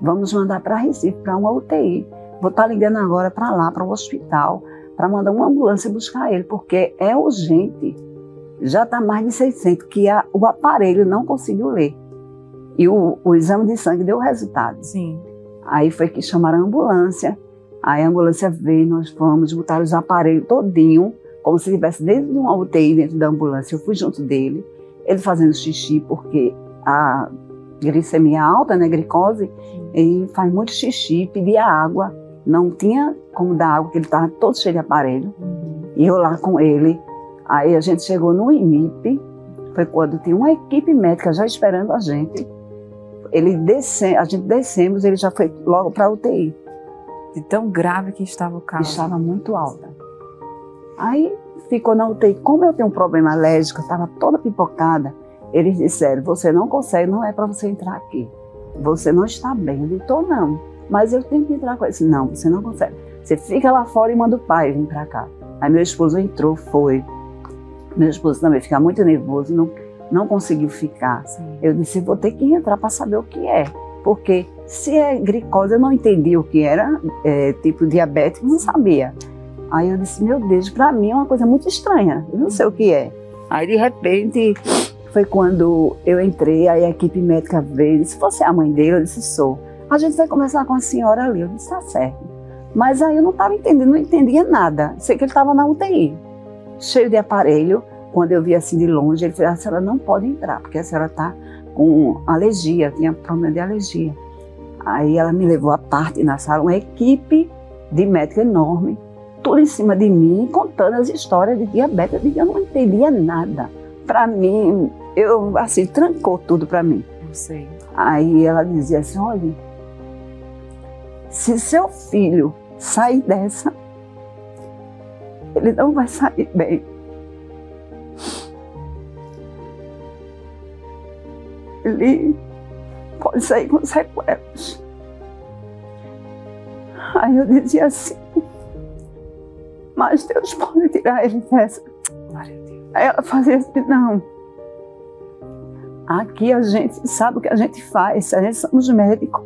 Vamos mandar para Recife, para uma UTI. Vou estar tá ligando agora para lá, para o hospital, para mandar uma ambulância buscar ele, porque é urgente. Já está mais de 600, que a, o aparelho não conseguiu ler. E o, o exame de sangue deu resultado. Sim. Aí foi que chamaram a ambulância. Aí a ambulância veio, nós fomos, botaram os aparelhos todinho, como se tivesse dentro de uma UTI dentro da ambulância. Eu fui junto dele, ele fazendo xixi, porque a glicemia alta, né, glicose, ele faz muito xixi, pedia água, não tinha como dar água, porque ele estava todo cheio de aparelho. E eu lá com ele, aí a gente chegou no IMIP, foi quando tinha uma equipe médica já esperando a gente. Ele desce, a gente descemos, ele já foi logo para a UTI. De tão grave que estava o caso. Estava muito alta. Aí ficou na UTI. Como eu tenho um problema alérgico, estava toda pipocada, Eles disseram: você não consegue, não é para você entrar aqui. Você não está bem. Eu disse: tô não. Mas eu tenho que entrar com ele. Não, você não consegue. Você fica lá fora e manda o pai vir para cá. Aí meu esposo entrou, foi. Meu esposo também fica muito nervoso, não, não conseguiu ficar. Sim. Eu disse: vou ter que entrar para saber o que é. Porque se é glicose, eu não entendi o que era, é, tipo diabetes, não sabia. Aí eu disse, meu Deus, para mim é uma coisa muito estranha, eu não sei o que é. Aí de repente foi quando eu entrei, aí a equipe médica veio, se você é a mãe dele, eu disse, sou. A gente vai conversar com a senhora ali, eu disse, tá certo. Mas aí eu não estava entendendo, não entendia nada. Sei que ele estava na UTI, cheio de aparelho. Quando eu vi assim de longe, ele falou, a senhora não pode entrar, porque a senhora está com alergia, tinha problema de alergia. Aí ela me levou à parte na sala, uma equipe de médico enorme, tudo em cima de mim, contando as histórias de diabetes. Eu não entendia nada. Para mim, eu assim, trancou tudo para mim. Eu sei. Aí ela dizia assim: olha, se seu filho sair dessa, ele não vai sair bem. Ele pode sair com sequelas. Aí eu dizia assim, mas Deus pode tirar ele dessa. Aí ela fazia assim, não. Aqui a gente sabe o que a gente faz, a gente somos médicos.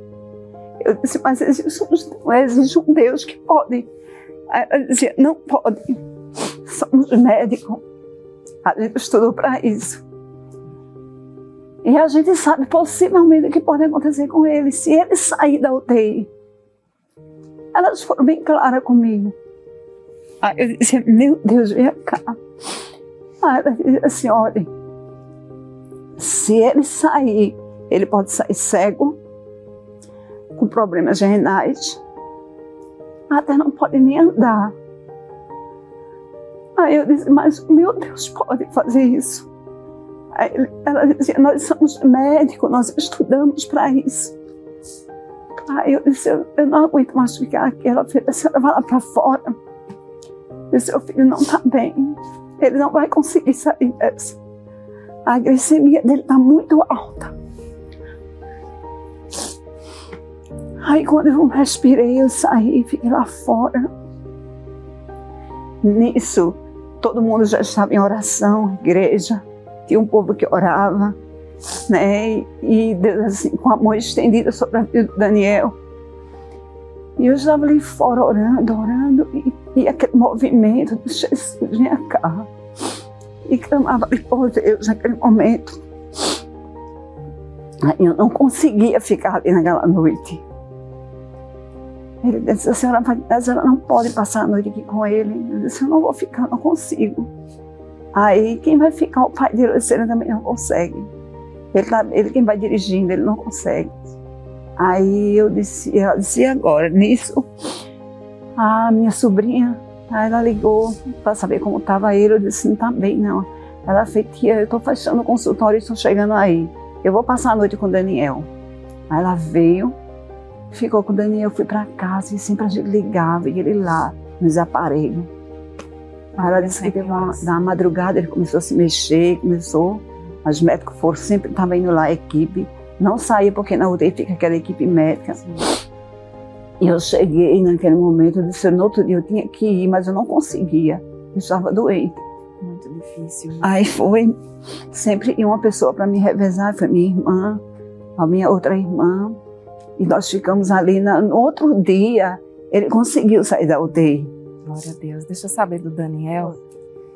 Eu disse, mas existe um, Deus que pode. Aí ela dizia, não pode. Somos médicos. A gente estudou para isso. E a gente sabe possivelmente o que pode acontecer com ele se ele sair da UTI. Elas foram bem claras comigo. Aí eu disse, meu Deus, vem cá. Aí ela disse assim, olha, se ele sair, ele pode sair cego, com problemas renais, até não pode nem andar. Aí eu disse, mas meu Deus pode fazer isso. Ela dizia, nós somos médicos, nós estudamos para isso. Aí eu disse, eu, não aguento mais ficar aqui. Ela fez, a senhora vai lá para fora. E seu filho não está bem. Ele não vai conseguir sair dessa. A glicemia dele está muito alta. Aí quando eu respirei, eu saí, fiquei lá fora. Nisso, todo mundo já estava em oração, igreja tinha um povo que orava, né? E Deus assim, com a mão estendida sobre a vida do Daniel. E eu estava ali fora orando, orando, e, e aquele movimento de Jesus vinha cá. E clamava ali por Deus naquele momento. Eu não conseguia ficar ali naquela noite. Ele disse, a senhora, a senhora não pode passar a noite aqui com ele. Eu disse, eu não vou ficar, não consigo. Aí quem vai ficar, o pai dele, ele também não consegue. Ele, tá, ele quem vai dirigindo, ele não consegue. Aí eu disse, ela disse, agora? Nisso, a minha sobrinha, ela ligou para saber como estava ele. Eu disse, não está bem, não. Ela fez, tia, eu estou fechando o consultório estou chegando aí. Eu vou passar a noite com o Daniel. Aí ela veio, ficou com o Daniel, fui para casa e sempre a gente ligava e ele lá, nos aparelhos. Ela disse que teve uma, na madrugada ele começou a se mexer, começou. Os médicos foram, sempre estavam indo lá, a equipe. Não saía porque na UTI fica aquela equipe médica. Sim. E eu cheguei naquele momento, eu disse, no outro dia eu tinha que ir, mas eu não conseguia. Eu estava doente. Muito difícil. Né? Aí foi, sempre uma pessoa para me revezar, foi minha irmã, a minha outra irmã. E nós ficamos ali. Na, no outro dia, ele conseguiu sair da UTI. Glória a Deus. Deixa eu saber do Daniel.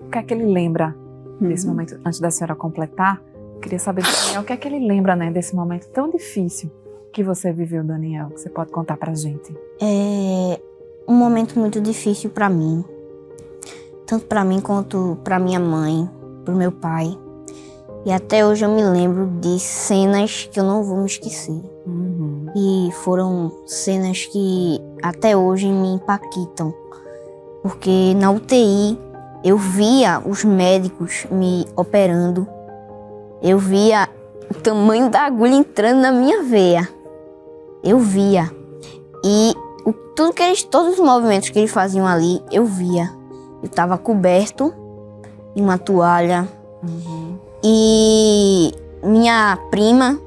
O que é que ele lembra desse uhum. momento, antes da senhora completar? Queria saber do Daniel, o que é que ele lembra, né, desse momento tão difícil que você viveu, Daniel, que você pode contar pra gente? É um momento muito difícil para mim. Tanto para mim quanto para minha mãe, pro meu pai. E até hoje eu me lembro de cenas que eu não vou me esquecer. Uhum. E foram cenas que até hoje me impactam porque na UTI eu via os médicos me operando, eu via o tamanho da agulha entrando na minha veia. Eu via. E o, tudo que eles, todos os movimentos que eles faziam ali, eu via. Eu estava coberto em uma toalha. Uhum. E minha prima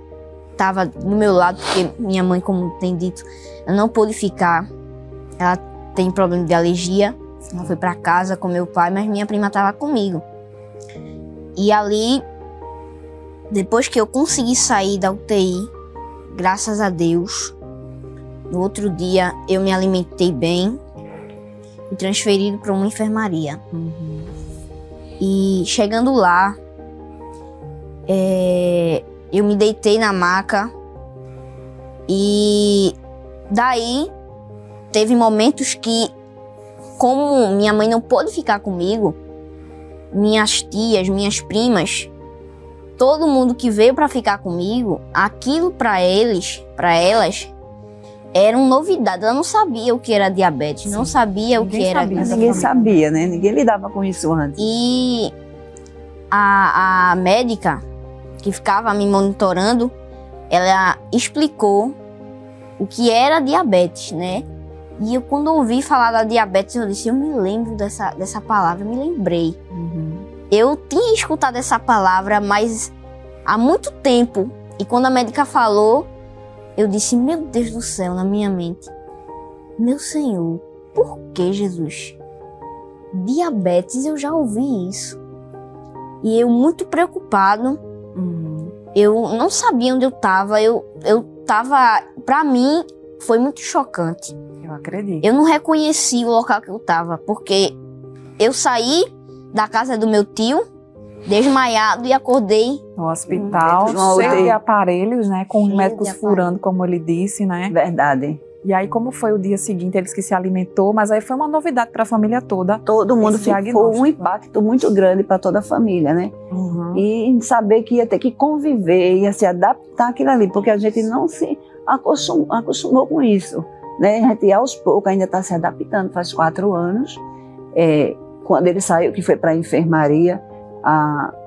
estava do meu lado, porque minha mãe, como tem dito, não pôde ficar. Ela tem problema de alergia. Ela foi para casa com meu pai, mas minha prima estava comigo. E ali, depois que eu consegui sair da UTI, graças a Deus, no outro dia eu me alimentei bem e transferido para uma enfermaria. Uhum. E chegando lá, é, eu me deitei na maca e daí teve momentos que, como minha mãe não pôde ficar comigo, minhas tias, minhas primas, todo mundo que veio para ficar comigo, aquilo para eles, para elas, era uma novidade. Ela não sabia o que era diabetes, não sabia o Ninguém que era. sabia. Essa ninguém sabia, né? Ninguém lidava com isso antes. E a, a médica que ficava me monitorando, ela explicou o que era diabetes, né? E eu, quando ouvi falar da diabetes, eu disse, eu me lembro dessa, dessa palavra, eu me lembrei. Uhum. Eu tinha escutado essa palavra, mas há muito tempo. E quando a médica falou, eu disse, meu Deus do céu, na minha mente. Meu Senhor, por que Jesus? Diabetes, eu já ouvi isso. E eu muito preocupado, Uhum. eu não sabia onde eu tava, eu, eu tava, pra mim, foi muito chocante. Eu acredito. Eu não reconheci o local que eu tava, porque eu saí da casa do meu tio, desmaiado, e acordei. No hospital, uma cheio de aparelhos, né? Com os Cheio médicos furando, como ele disse, né? Verdade. E aí, como foi o dia seguinte? Eles que se alimentou, mas aí foi uma novidade para a família toda. Todo mundo ficou um impacto muito grande para toda a família, né? Uhum. E saber que ia ter que conviver, ia se adaptar àquilo ali, porque a gente não se acostum- acostumou com isso. Né? A gente aos poucos ainda está se adaptando, faz quatro anos. É, quando ele saiu, que foi para a enfermaria,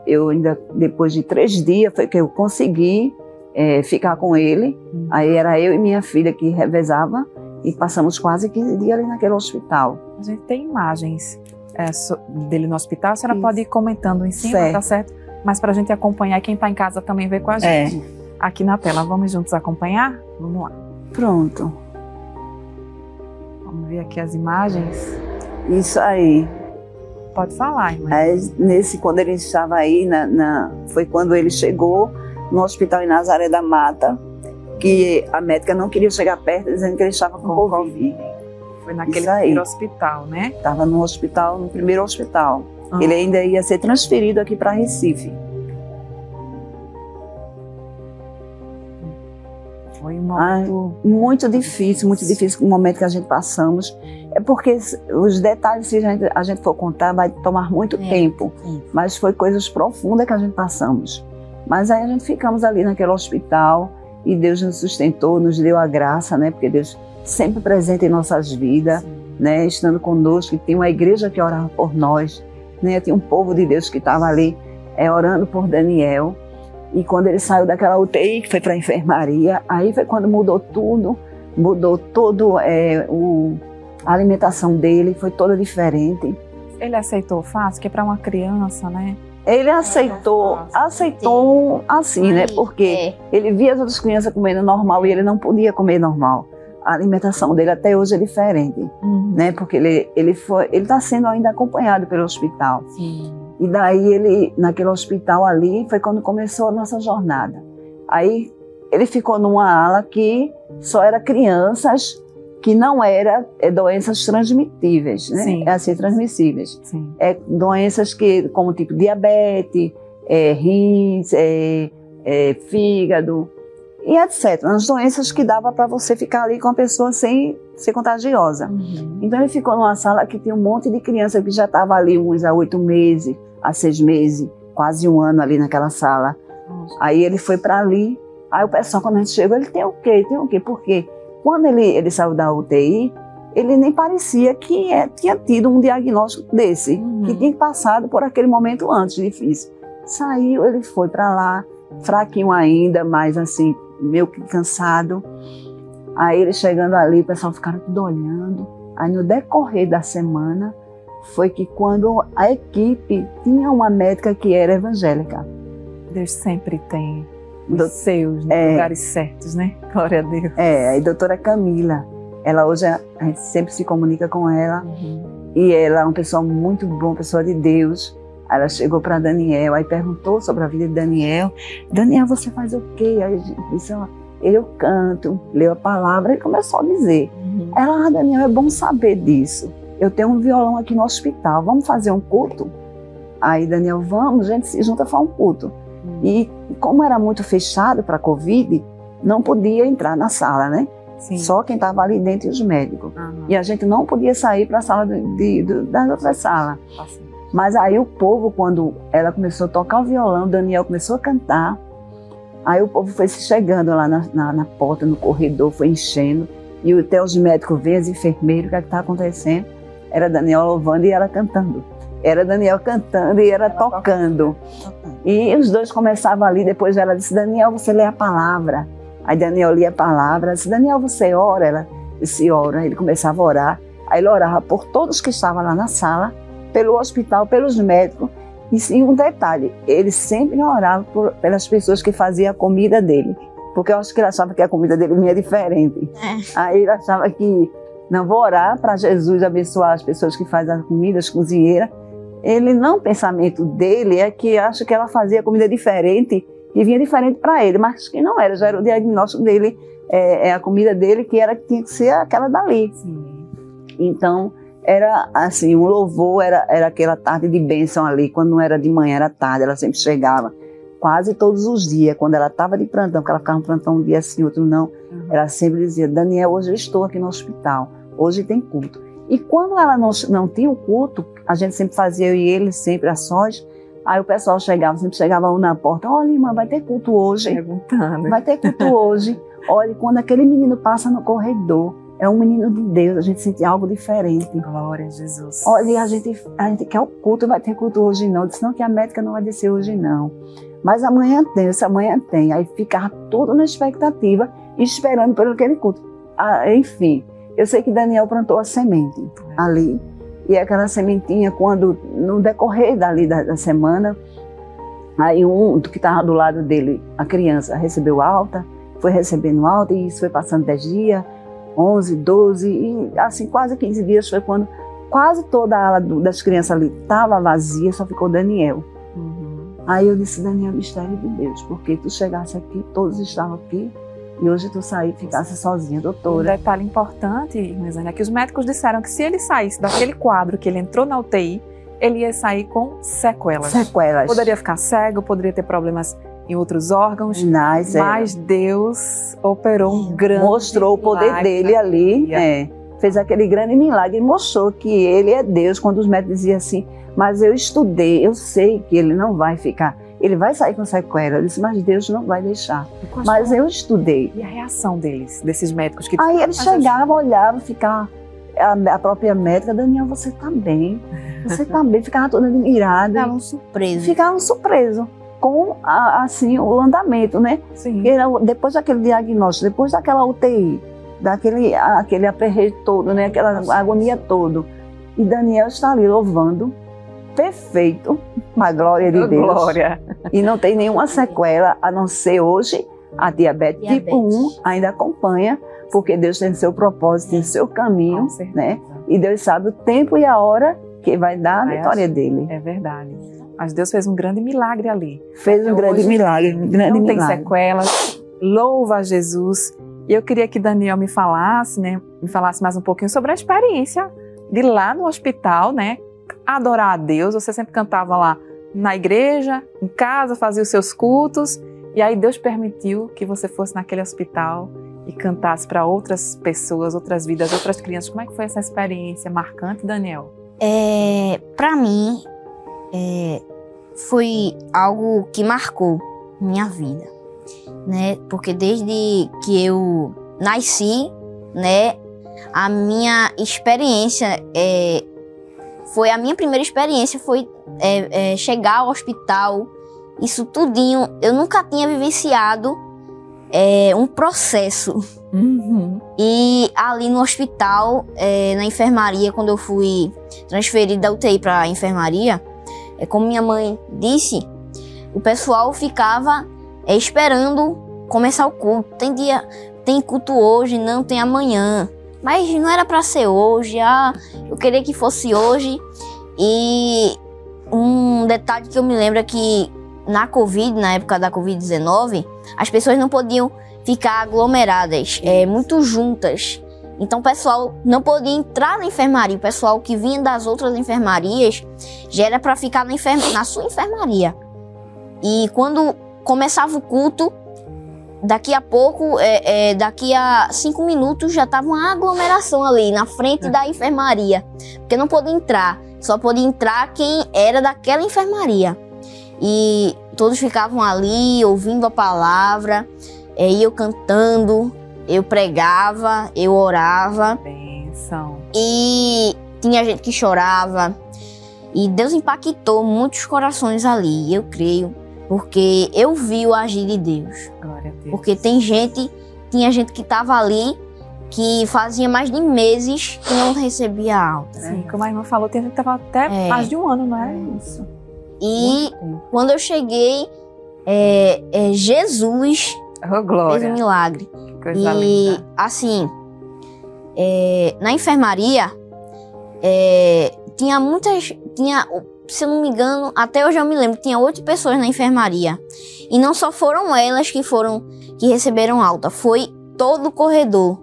eu ainda, depois de três dias, foi que eu consegui é, ficar com ele. Uhum. Aí era eu e minha filha que revezava e passamos quase 15 dias ali naquele hospital. A gente tem imagens é, dele no hospital. A senhora Isso. pode ir comentando em cima, Certo. tá certo? Mas para a gente acompanhar, quem está em casa também vê com a É. Aqui na tela, vamos juntos acompanhar? Vamos lá. Pronto. Vamos ver aqui as imagens. Isso aí. Pode falar, irmã. Aí, nesse, quando ele estava aí, na, na- foi quando ele chegou no hospital em Nazaré da Mata, que a médica não queria chegar perto, dizendo que ele estava com Com Covid. Foi naquele primeiro hospital, né? Estava no hospital, no primeiro hospital. Ah. Ele ainda ia ser transferido aqui para Recife. Foi um momento. Muito difícil, muito difícil o momento que a gente passamos. É porque os detalhes, se a gente, a gente for contar, vai tomar muito É. tempo. mas foi coisas profundas que a gente passamos. Mas aí a gente ficamos ali naquele hospital e Deus nos sustentou, nos deu a graça, né? Porque Deus sempre presente em nossas vidas, né? Estando conosco, e tem uma igreja que orava por nós, né? Tinha um povo de Deus que estava ali é, orando por Daniel. E quando ele saiu daquela UTI, que foi para a enfermaria, aí foi quando mudou tudo, mudou todo é, o, a alimentação dele, foi toda diferente. Ele aceitou fácil, que é para uma criança, né? Ele aceitou, aceitou assim, né? Porque é, ele via as outras crianças comendo normal e ele não podia comer normal. A alimentação dele até hoje é diferente, Uhum. né? Porque ele ele foi, ele está sendo ainda acompanhado pelo hospital. Sim. E daí ele naquele hospital ali foi quando começou a nossa jornada. Aí ele ficou numa ala que só era crianças que não era é, doenças transmitíveis, né? Sim. É assim, transmissíveis Sim. é, doenças que, como tipo diabetes, é, rins, é, é, fígado e etc. As doenças que dava para você ficar ali com a pessoa sem ser contagiosa. Uhum. Então ele ficou numa sala que tinha um monte de criança que já estava ali uns a oito meses, a seis meses, quase um ano ali naquela sala. Aí ele foi para ali. Aí o pessoal, quando a gente chegou, ele tem o quê? Tem o quê? Porque quando ele, ele saiu da UTI, ele nem parecia que é, tinha tido um diagnóstico desse, Uhum. que tinha passado por aquele momento antes difícil. Saiu, ele foi para lá, fraquinho ainda, mas assim, meio que cansado. Aí ele chegando ali, o pessoal ficaram tudo olhando. Aí no decorrer da semana, foi que quando a equipe tinha uma médica que era evangélica. Deus sempre tem os Do, seus é, lugares certos, né? Glória a Deus. É, a doutora Camila, ela hoje, a gente sempre se comunica com ela, uhum. e ela é uma pessoa muito boa, uma pessoa de Deus. Ela chegou para Daniel, aí perguntou sobre a vida de Daniel. Daniel, você faz o quê? Aí disse, eu canto, leu a palavra e começou a dizer. Uhum. Ela, ah, Daniel, é bom saber disso. Eu tenho um violão aqui no hospital, vamos fazer um culto? Aí, Daniel, vamos, a gente se junta para um culto. Uhum. E como era muito fechado para a Covid, não podia entrar na sala, né? Sim. Só quem estava ali dentro e os médicos. Uhum. E a gente não podia sair para a sala de, de, de, das outras salas. Assim. Mas aí o povo, quando ela começou a tocar o violão, Daniel começou a cantar, Aí o povo foi se chegando lá na, na, na porta, no corredor, foi enchendo. E até os médicos veem, as enfermeiras, o que é está acontecendo? Era Daniel louvando e ela cantando. Era Daniel cantando e ela, tocando. tocando. E os dois começavam ali, depois ela disse, Daniel, você lê a palavra. Aí Daniel lia a palavra, disse, Daniel, você ora? Ela disse, ora. Ele começava a orar. Aí ele orava por todos que estavam lá na sala, pelo hospital, pelos médicos e, um detalhe, ele sempre orava por, pelas pessoas que faziam a comida dele, porque eu acho que ele achava que a comida dele vinha diferente. É. Aí ele achava que, não vou orar para Jesus abençoar as pessoas que fazem as comidas, cozinheiras. Ele não, o pensamento dele é que acha que ela fazia comida diferente e vinha diferente para ele, mas que não era, já era o diagnóstico dele, é, é a comida dele que era que tinha que ser aquela dali. Sim. Então, era assim, o louvor era, era aquela tarde de bênção ali, quando não era de manhã, era tarde, ela sempre chegava, quase todos os dias, quando ela estava de plantão, porque ela ficava um plantão um dia assim, outro não, uhum. ela sempre dizia, Daniel, hoje eu estou aqui no hospital, hoje tem culto. E quando ela não, não tinha o culto, a gente sempre fazia, eu e ele, sempre a sós, aí o pessoal chegava, sempre chegava um na porta, olha irmã, vai ter culto hoje. Perguntando. Vai ter culto hoje. Olha, quando aquele menino passa no corredor, é um menino de Deus, a gente sente algo diferente. Glória a Jesus. Olha, a gente, a gente quer o culto, vai ter culto hoje não. Disse, não, que a médica não vai descer hoje não. Mas amanhã tem, essa amanhã tem. Aí ficava tudo na expectativa, esperando pelo aquele culto. Ah, enfim, eu sei que Daniel plantou a semente é. ali. E aquela sementinha, quando, no decorrer dali da, da semana, aí um que estava do lado dele, a criança, recebeu alta, foi recebendo alta, e isso foi passando 10 dias 11, 12 e assim quase 15 dias foi quando quase toda a ala do, das crianças ali estava vazia, só ficou Daniel. Uhum. Aí eu disse, Daniel, mistério de Deus, porque tu chegasse aqui, todos estavam aqui, e hoje tu sair ficasse sozinha, doutora. Um detalhe importante, Mesânia, é que os médicos disseram que se ele saísse daquele quadro que ele entrou na UTI, ele ia sair com sequelas. Sequelas. Poderia ficar cego, poderia ter problemas em outros órgãos, Nice, mas é. Deus operou um grande Mostrou o poder dele ali, é, fez aquele grande milagre, mostrou que ele é Deus, quando os médicos diziam assim, mas eu estudei, eu sei que ele não vai ficar, ele vai sair com sequela. Eu disse, mas Deus não vai deixar. Mas eu estudei. E a reação deles, desses médicos que... Aí eles chegavam, olhavam, ficavam, a, a própria médica, Daniel, você está bem, você está bem, ficava toda admirada. Ficavam surpresos. Ficavam surpresos com a, assim o andamento, né? Sim. depois daquele diagnóstico, depois daquela UTI, daquele aquele aperreio todo, né? Aquela Nossa. agonia toda. E Daniel está ali louvando, perfeito, a glória de Deus. Glória. E não tem nenhuma sequela, a não ser hoje a diabetes, diabetes. tipo 1 ainda acompanha, porque Deus tem seu propósito, tem seu caminho, né? E Deus sabe o tempo e a hora que vai dar a vitória dele. É verdade. Mas Deus fez um grande milagre ali. Fez um grande milagre, um grande não milagre. tem sequelas. Louva a Jesus. E eu queria que Daniel me falasse, né, me falasse mais um pouquinho sobre a experiência de lá no hospital, né, adorar a Deus. Você sempre cantava lá na igreja, em casa, fazia os seus cultos, e aí Deus permitiu que você fosse naquele hospital e cantasse para outras pessoas, outras vidas, outras crianças. Como é que foi essa experiência marcante, Daniel? É, para mim, é, foi algo que marcou minha vida, né? Porque desde que eu nasci, né, a minha experiência é, foi a minha primeira experiência foi é, é, chegar ao hospital, isso tudinho. Eu nunca tinha vivenciado é, um processo. Uhum. E ali no hospital, é, na enfermaria, quando eu fui transferida da UTI para a enfermaria, é como minha mãe disse, o pessoal ficava é, esperando começar o culto. Tem dia, tem culto hoje, não tem amanhã. Mas não era para ser hoje. Ah, eu queria que fosse hoje. E um detalhe que eu me lembro é que na Covid, na época da Covid-19, as pessoas não podiam ficar aglomeradas, é, muito juntas. Então o pessoal não podia entrar na enfermaria. O pessoal que vinha das outras enfermarias já era para ficar na, na sua enfermaria. E quando começava o culto, daqui a pouco, é, é, daqui a cinco minutos, já tava uma aglomeração ali na frente da enfermaria. Porque não podia entrar, só podia entrar quem era daquela enfermaria. E todos ficavam ali ouvindo a palavra, é, eu cantando, eu pregava, eu orava. Benção. E tinha gente que chorava. E Deus impactou muitos corações ali, eu creio, porque eu vi o agir de Deus. Glória. Porque tem gente, tinha gente que estava ali que fazia mais de meses que não recebia alta. Sim, como a irmã falou, tem gente que estava até É. mais de um ano, não é isso? E quando eu cheguei, é, é, Jesus Oh, fez um milagre. Que coisa E linda. assim, é, na enfermaria, é, tinha muitas. Tinha, se eu não me engano, até hoje eu me lembro, tinha oito pessoas na enfermaria. E não só foram elas que foram que receberam alta, foi todo o corredor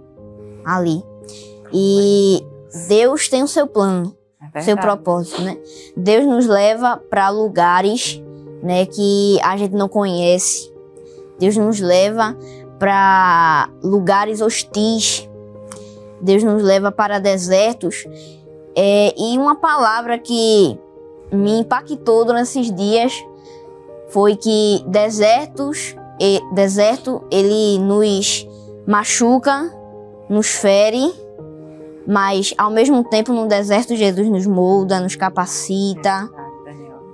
ali. E Deus tem o seu plano, É seu propósito, né? Deus nos leva para lugares, né, que a gente não conhece. Deus nos leva para lugares hostis. Deus nos leva para desertos. É, e uma palavra que me impactou durante esses dias foi que desertos, e, deserto, ele nos machuca, nos fere, mas ao mesmo tempo no deserto Jesus nos molda, nos capacita,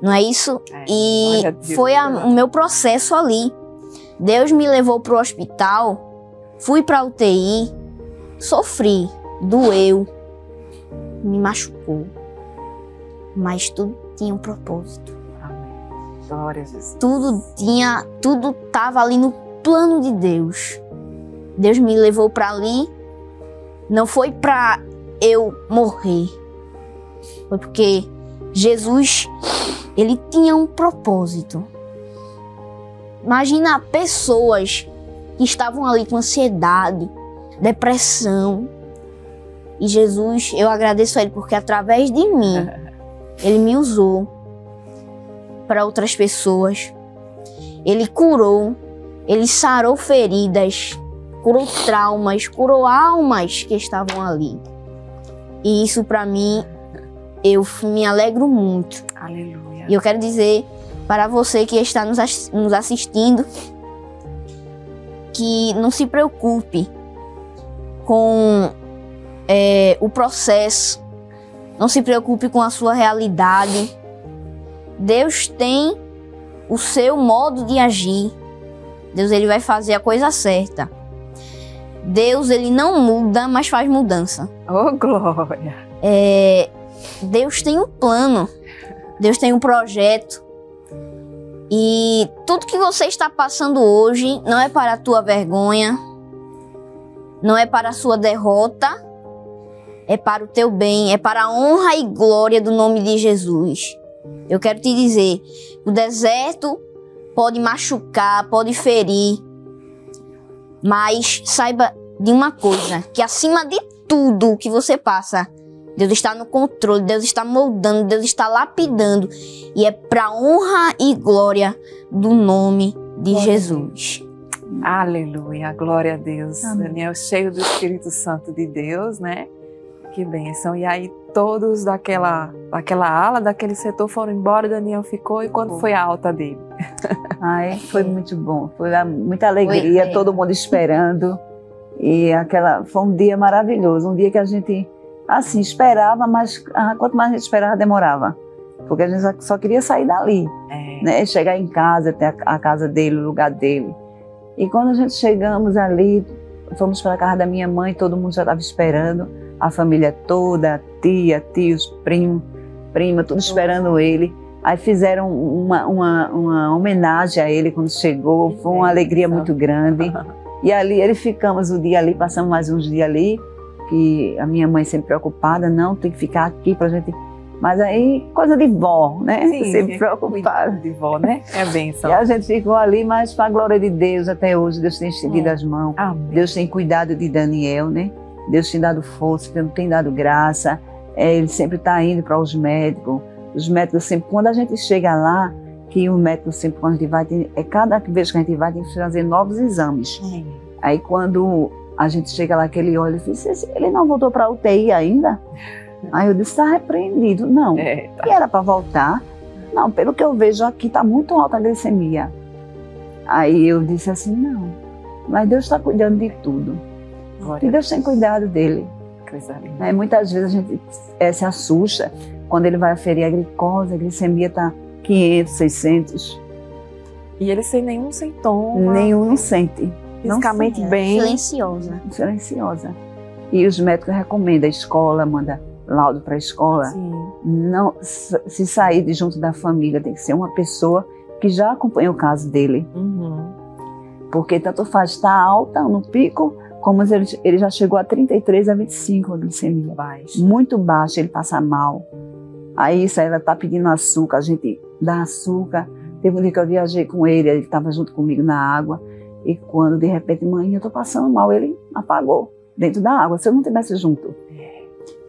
não é isso? É, E foi a- o meu processo ali. Deus me levou pro hospital, fui pra UTI, sofri, doeu, me machucou. Mas tudo tinha um propósito. Amém. Glória a Jesus. Tudo tinha, tudo tava ali no plano de Deus. Deus me levou pra ali, não foi pra eu morrer. Foi porque Jesus, ele tinha um propósito. Imagina pessoas que estavam ali com ansiedade, depressão. E Jesus, eu agradeço a ele porque através de mim, ele me usou para outras pessoas. Ele curou, ele sarou feridas, curou traumas, curou almas que estavam ali. E isso para mim eu me alegro muito. Aleluia. E eu quero dizer para você que está nos ass- nos assistindo que não se preocupe com é, o processo, não se preocupe com a sua realidade. Deus tem o seu modo de agir. Deus ele vai fazer a coisa certa. Deus ele não muda, mas faz mudança. Oh, glória. É, Deus tem um plano, Deus tem um projeto. E tudo que você está passando hoje não é para a tua vergonha, não é para a sua derrota, é para o teu bem, é para a honra e glória do nome de Jesus. Eu quero te dizer, o deserto pode machucar, pode ferir, mas saiba de uma coisa, que acima de tudo que você passa, Deus está no controle, Deus está moldando, Deus está lapidando. E é para honra e glória do nome de Glória Jesus. Aleluia. Glória a Deus. Amém. Daniel, cheio do Espírito Santo de Deus, né? Que bênção. E aí todos daquela, daquela ala, daquele setor foram embora, Daniel ficou. E quando foi a alta dele? Ai, foi muito bom. Foi a- muita alegria, Foi, é. todo mundo esperando. E aquela foi um dia maravilhoso, um dia que a gente assim esperava, mas ah, quanto mais a gente esperava, demorava. Porque a gente só- só queria sair dali, É, né? Chegar em casa, ter a, a casa dele, o lugar dele. E quando a gente chegamos ali, fomos para a casa da minha mãe, todo mundo já estava esperando, a família toda, a tia, tios, primo, prima, tudo esperando ele. Aí fizeram uma, uma, uma homenagem a ele quando chegou, foi uma alegria muito grande. E ali ele ficamos o dia ali, passamos mais uns dias ali, que a minha mãe sempre preocupada, não, tem que ficar aqui pra gente. Mas aí, coisa de vó, né? Sim, sempre preocupada. De vó, né? É benção. E a gente ficou ali, mas para a glória de Deus, até hoje, Deus tem estendido É. as mãos. Amém. Deus tem cuidado de Daniel, né? Deus tem dado força, Deus tem dado graça. É, ele sempre está indo para os médicos. Os médicos sempre, quando a gente chega lá, que o médico sempre, quando a gente vai, tem- é cada vez que a gente vai, tem que fazer novos exames. Aí quando a gente chega lá, que ele olha e diz, "Esse- ele não voltou para a UTI ainda? Aí eu disse, está repreendido. Não, É, tá. e era para voltar. Não, pelo que eu vejo aqui, está muito alta a glicemia. Aí eu disse assim, não, mas Deus está cuidando de tudo. Glória E Deus tem cuidado dele. Coisa linda. né? Muitas vezes a gente eh, se assusta quando ele vai aferir a glicose, a glicemia está 500, 600. E ele sem nenhum sintoma. Nenhum não sente, Fisicamente é bem. Silenciosa. silenciosa. E os médicos recomendam, a escola manda laudo para a escola. Sim. Não, se se sair de junto da família, tem que ser uma pessoa que já acompanha o caso dele. Uhum. Porque tanto faz estar alta no pico, como ele, ele já chegou a 33 a 25 a glicemia. Baixo. Muito baixa, ele passa mal. Aí isso, ela tá pedindo açúcar, a gente dá açúcar. Teve um dia que eu viajei com ele, ele estava junto comigo na água. E quando de repente, mãe, eu tô passando mal, ele apagou dentro da água, se eu não tivesse junto.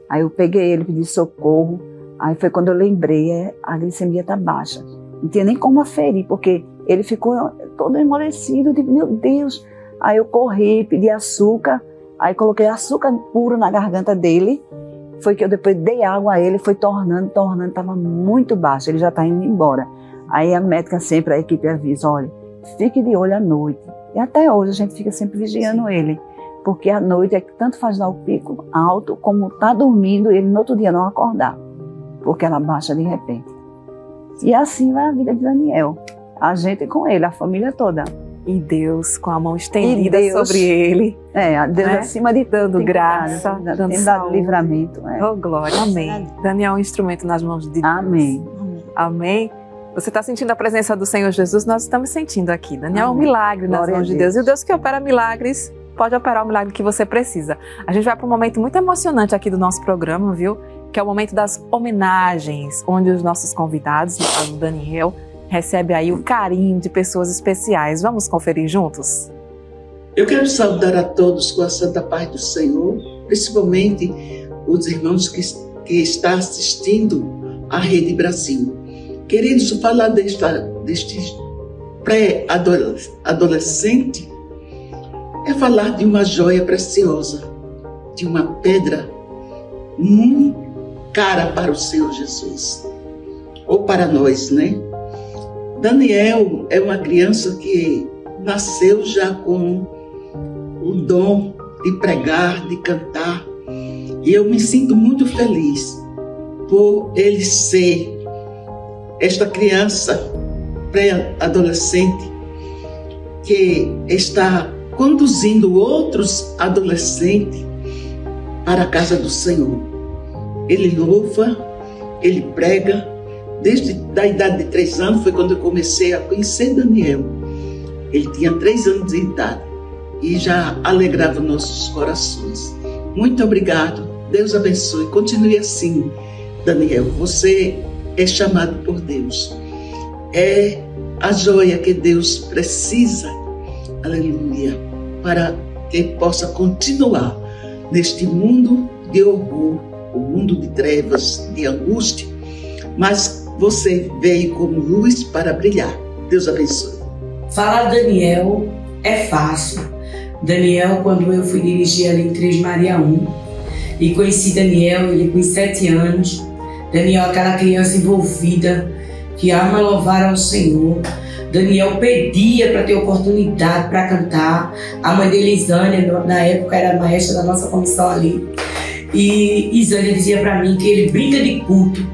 Aí eu peguei ele, pedi socorro. Aí foi quando eu lembrei, é, a glicemia tá baixa. Não tinha nem como aferir, porque ele ficou todo emolecido, eu digo, meu Deus. Aí eu corri, pedi açúcar, aí coloquei açúcar puro na garganta dele. Foi que eu depois dei água a ele, foi tornando, tornando, estava muito baixo, ele já está indo embora. Aí a médica sempre, a equipe avisa, olha, fique de olho à noite. E até hoje a gente fica sempre vigiando ele. Porque à noite é que tanto faz dar o pico alto, como tá dormindo, ele no outro dia não acordar. Porque ela baixa de repente. E assim vai a vida de Daniel. A gente com ele, a família toda. E Deus com a mão estendida Deus- sobre ele, É, Deus Né? acima de dando tem graça, cuidado, dando tem dado livramento. é. Oh, glória. Amém. Daniel é um instrumento nas mãos de Deus. Amém. Amém. Amém. Você está sentindo a presença do Senhor Jesus? Nós estamos sentindo aqui. Daniel é um milagre nas Glória mãos de Deus. Deus. E o Deus que opera milagres pode operar o milagre que você precisa. A gente vai para um momento muito emocionante aqui do nosso programa, viu? Que é o momento das homenagens, onde os nossos convidados, no caso o Daniel, recebe aí o carinho de pessoas especiais. Vamos conferir juntos? Eu quero saudar a todos com a santa paz do Senhor, principalmente os irmãos que, que estão assistindo à Rede Brasil. Queridos, falar desta, deste pré-adolescente é falar de uma joia preciosa, de uma pedra muito cara para o Senhor Jesus, ou para nós, né? Daniel é uma criança que nasceu já com o dom de pregar, de cantar. E eu me sinto muito feliz por ele ser esta criança pré-adolescente que está conduzindo outros adolescentes para a casa do Senhor. Ele louva, ele prega. Desde a idade de três anos foi quando eu comecei a conhecer Daniel. Ele tinha três anos de idade e já alegrava nossos corações. Muito obrigado. Deus abençoe. Continue assim, Daniel. Você é chamado por Deus. É a joia que Deus precisa, aleluia, para que possa continuar neste mundo de horror, o mundo de trevas, de angústia. Mas você veio como luz para brilhar. Deus abençoe. Falar Daniel é fácil. Daniel, quando eu fui dirigir ali em Três Maria 1 e conheci Daniel, ele com sete anos. Daniel, aquela criança envolvida que ama louvar ao Senhor. Daniel pedia para ter oportunidade para cantar. A mãe dele, Isânia, na época era maestra da nossa comissão ali. E Isânia dizia para mim que ele brinca de culto,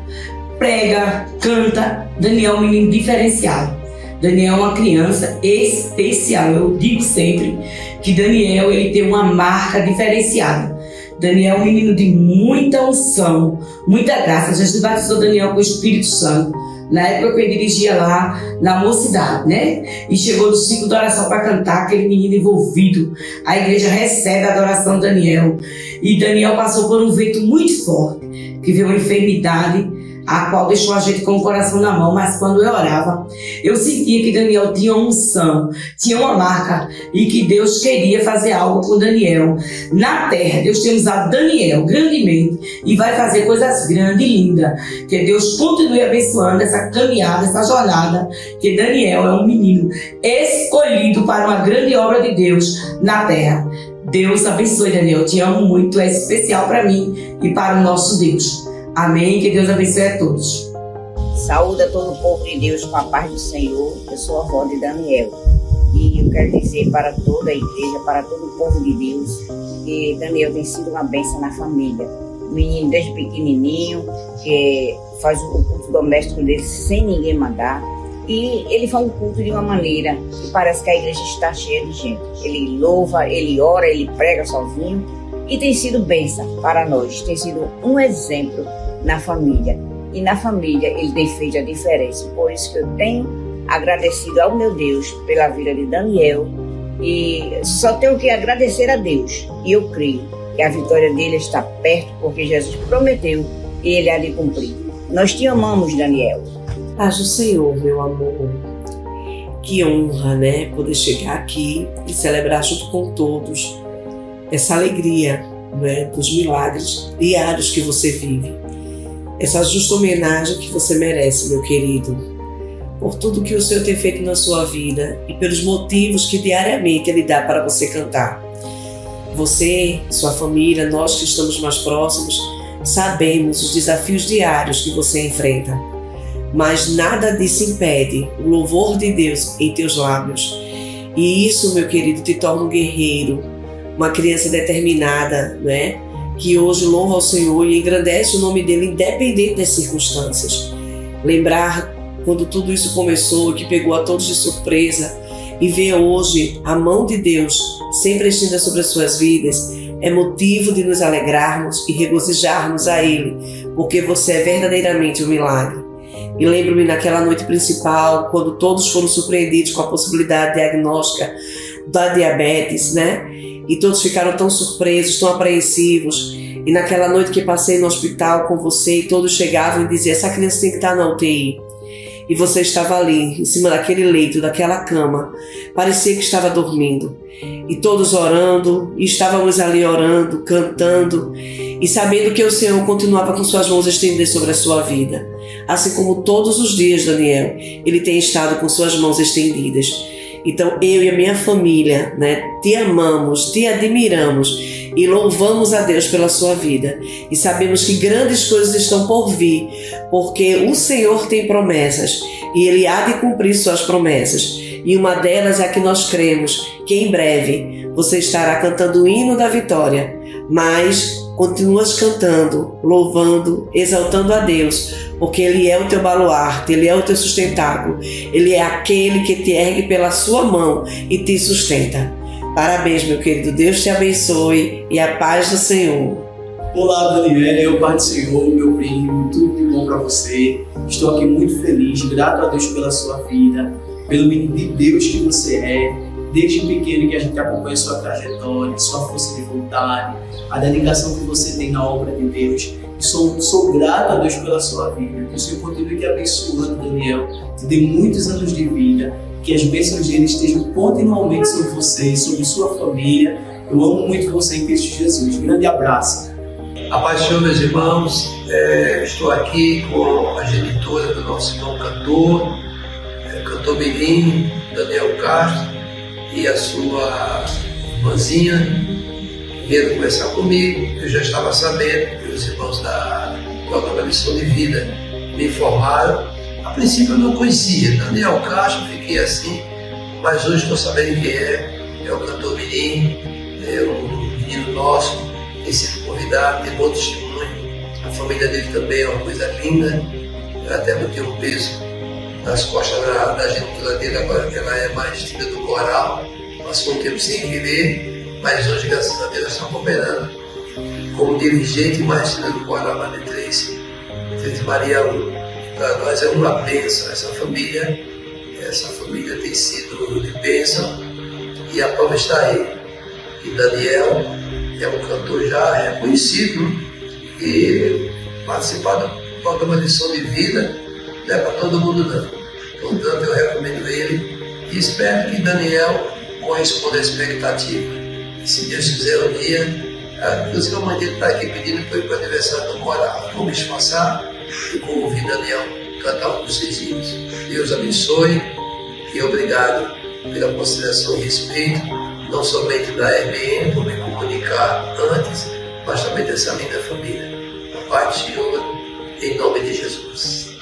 prega, canta. Daniel é um menino diferenciado. Daniel é uma criança especial. Eu digo sempre que Daniel ele tem uma marca diferenciada. Daniel é um menino de muita unção, muita graça. Jesus batizou Daniel com o Espírito Santo. na época que eu dirigia lá na mocidade, né? E chegou no ciclo da oração para cantar, aquele menino envolvido. A igreja recebe a adoração de Daniel. E Daniel passou por um vento muito forte, que veio uma enfermidade a qual deixou a gente com o coração na mão, mas quando eu orava, eu sentia que Daniel tinha uma unção, tinha uma marca e que Deus queria fazer algo com Daniel. Na terra, Deus tem usado Daniel grandemente e vai fazer coisas grandes e lindas. Que Deus continue abençoando essa caminhada, essa jornada, que Daniel é um menino escolhido para uma grande obra de Deus na terra. Deus abençoe, Daniel. Te amo muito, é especial para mim e para o nosso Deus. Amém. Que Deus abençoe a todos. Saúde todo o povo de Deus com a paz do Senhor. Eu sou a avó de Daniel. E eu quero dizer para toda a igreja, para todo o povo de Deus, que Daniel tem sido uma bênção na família. O menino desde pequenininho, que faz o culto doméstico dele sem ninguém mandar. E ele faz o culto de uma maneira que parece que a igreja está cheia de gente. Ele louva, ele ora, ele prega sozinho e tem sido bênção para nós, tem sido um exemplo na família. E na família ele tem feito a diferença. Por isso que eu tenho agradecido ao meu Deus pela vida de Daniel. E só tenho que agradecer a Deus. E eu creio que a vitória dele está perto, porque Jesus prometeu e ele há de cumprir. Nós te amamos, Daniel. Paz do Senhor, meu amor. Que honra, né? Poder chegar aqui e celebrar junto com todos essa alegria né, dos milagres diários que você vive essa justa homenagem que você merece, meu querido, por tudo que o Senhor tem feito na sua vida e pelos motivos que diariamente Ele dá para você cantar. Você, sua família, nós que estamos mais próximos, sabemos os desafios diários que você enfrenta, mas nada disso impede o louvor de Deus em teus lábios. E isso, meu querido, te torna um guerreiro, uma criança determinada, não é? que hoje louva ao Senhor e engrandece o nome dele, independente das circunstâncias. Lembrar quando tudo isso começou, que pegou a todos de surpresa, e ver hoje a mão de Deus sempre estendida sobre as suas vidas, é motivo de nos alegrarmos e regozijarmos a Ele, porque você é verdadeiramente um milagre. E lembro-me naquela noite principal, quando todos foram surpreendidos com a possibilidade diagnóstica da diabetes, né? E todos ficaram tão surpresos, tão apreensivos. E naquela noite que passei no hospital com você, todos chegavam e diziam: essa criança tem que estar na UTI. E você estava ali, em cima daquele leito, daquela cama. Parecia que estava dormindo. E todos orando, e estávamos ali orando, cantando, e sabendo que o Senhor continuava com suas mãos estendidas sobre a sua vida. Assim como todos os dias, Daniel, ele tem estado com suas mãos estendidas. Então eu e a minha família, né, te amamos, te admiramos e louvamos a Deus pela sua vida. E sabemos que grandes coisas estão por vir, porque o Senhor tem promessas e ele há de cumprir suas promessas. E uma delas é que nós cremos que em breve você estará cantando o hino da vitória, mas continuas cantando, louvando, exaltando a Deus, porque Ele é o teu baluarte, Ele é o teu sustentáculo, Ele é aquele que te ergue pela sua mão e te sustenta. Parabéns, meu querido. Deus te abençoe e a paz do Senhor. Olá, Daniel, Pai do Senhor, meu primo, tudo de bom para você. Estou aqui muito feliz, grato a Deus pela sua vida, pelo menino de Deus que você é, desde pequeno que a gente acompanha sua trajetória, sua força de vontade, a dedicação que você tem na obra de Deus. E sou, sou grato a Deus pela sua vida. Que o Senhor continue te abençoando, Daniel, te dê muitos anos de vida, que as bênçãos dele estejam continuamente sobre você, sobre sua família. Eu amo muito você em Cristo Jesus. Grande abraço. A meus irmãos, é, estou aqui com a genitora do nosso irmão cantor, é, cantor Mirim, Daniel Castro, e a sua irmãzinha vieram conversar comigo. Eu já estava sabendo os irmãos da programa Missão de Vida me informaram. A princípio eu não conhecia Daniel Castro, fiquei assim, mas hoje estou sabendo que é. É o cantor menino, é um menino nosso, tem sido convidado, tem bom testemunho. A família dele também é uma coisa linda. Eu até botei um peso nas costas da, da genitora dele, agora que ela é mais tímida do coral, passou um tempo sem viver, mas hoje, graças a Deus, está cooperando como dirigente tímida do lá de Três, Três Maria 1. para nós é uma bênção. Essa família, essa família tem sido de bênção e a prova está aí. E Daniel é um cantor já reconhecido e participar do programa de som de vida não é para todo mundo não. Portanto, eu recomendo ele e espero que Daniel corresponda à expectativa. Se Deus quiser um dia, inclusive a mãe dele está aqui pedindo para ir para o aniversário do coral. Vamos passar e vou ouvir Daniel cantar um dos seis hinos. Deus abençoe e obrigado pela consideração e respeito, não somente da RBN, por me comunicar antes, mas também dessa linda família. A Pai Senhor, em nome de Jesus.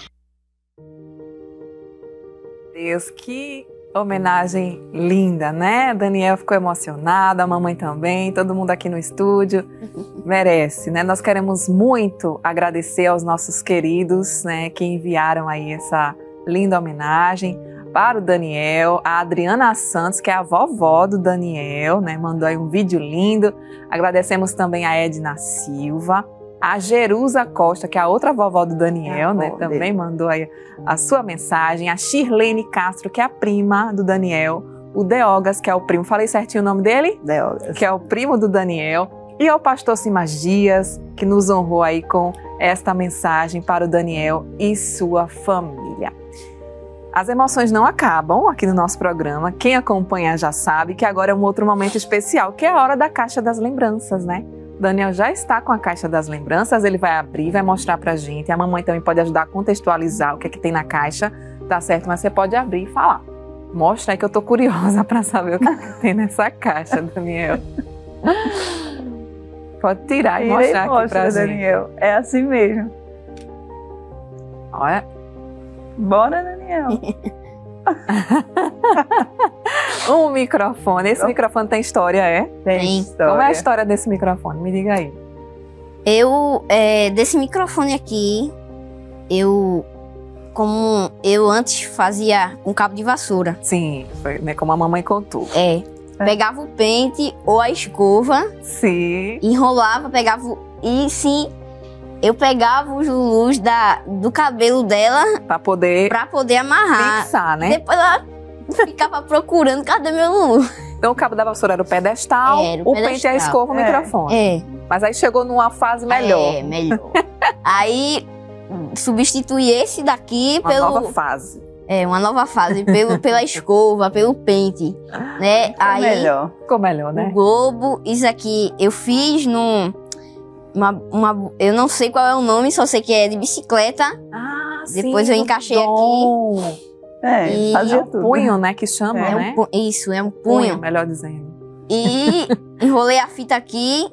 Deus, que homenagem linda, né? Daniel ficou emocionado, a mamãe também, todo mundo aqui no estúdio merece, né? Nós queremos muito agradecer aos nossos queridos, né, que enviaram aí essa linda homenagem para o Daniel, a Adriana Santos, que é a vovó do Daniel, né? Mandou aí um vídeo lindo. Agradecemos também a Edna Silva, a Jerusa Costa, que é a outra vovó do Daniel, É, né? Também dele. mandou aí a sua mensagem. A Shirlene Castro, que é a prima do Daniel. O Deogas, que é o primo. Falei certinho o nome dele? Deogas. Que é o primo do Daniel. E ao pastor Simas Dias, que nos honrou aí com esta mensagem para o Daniel e sua família. As emoções não acabam aqui no nosso programa. Quem acompanha já sabe que agora é um outro momento especial, que é a hora da caixa das lembranças, né? Daniel já está com a caixa das lembranças, ele vai abrir, vai mostrar pra gente. A mamãe também pode ajudar a contextualizar o que é que tem na caixa, tá certo? Mas você pode abrir e falar. Mostra aí que eu tô curiosa pra saber o que, é que tem nessa caixa, Daniel. Pode tirar e mostrar aqui mostra, pra gente. Daniel. É assim mesmo. Olha, Bora, Daniel. um microfone. Esse microfone tem história, é? Tem Tem. história. Como é a história desse microfone? Me diga aí. Eu, é, desse microfone aqui, eu, como eu antes fazia com cabo de vassoura, Sim, foi né, como a mamãe contou. é, pegava o pente ou a escova, Sim. enrolava, pegava, e sim, eu pegava os lulus da, do cabelo dela Pra poder pra poder amarrar. fixar, né? Depois ela ficava procurando, cadê meu lulu? Então o cabo da vassoura era o pedestal, Era o o pente e a pedestal. escova, o É. microfone. É. Mas aí chegou numa fase melhor. É, melhor. Aí substituí esse daqui Uma pelo. nova fase. É, uma nova fase, pelo, pela escova, pelo pente. Né? Foi Aí melhor. Ficou melhor, o né? globo, isso aqui eu fiz num. Uma, uma- eu não sei qual é o nome, só sei que é de bicicleta. Ah, Depois eu do encaixei dom. É, E- fazia É o tudo. punho, né? Que chama, É né? um pu- isso, é um punho, punho. melhor dizendo. E enrolei a fita aqui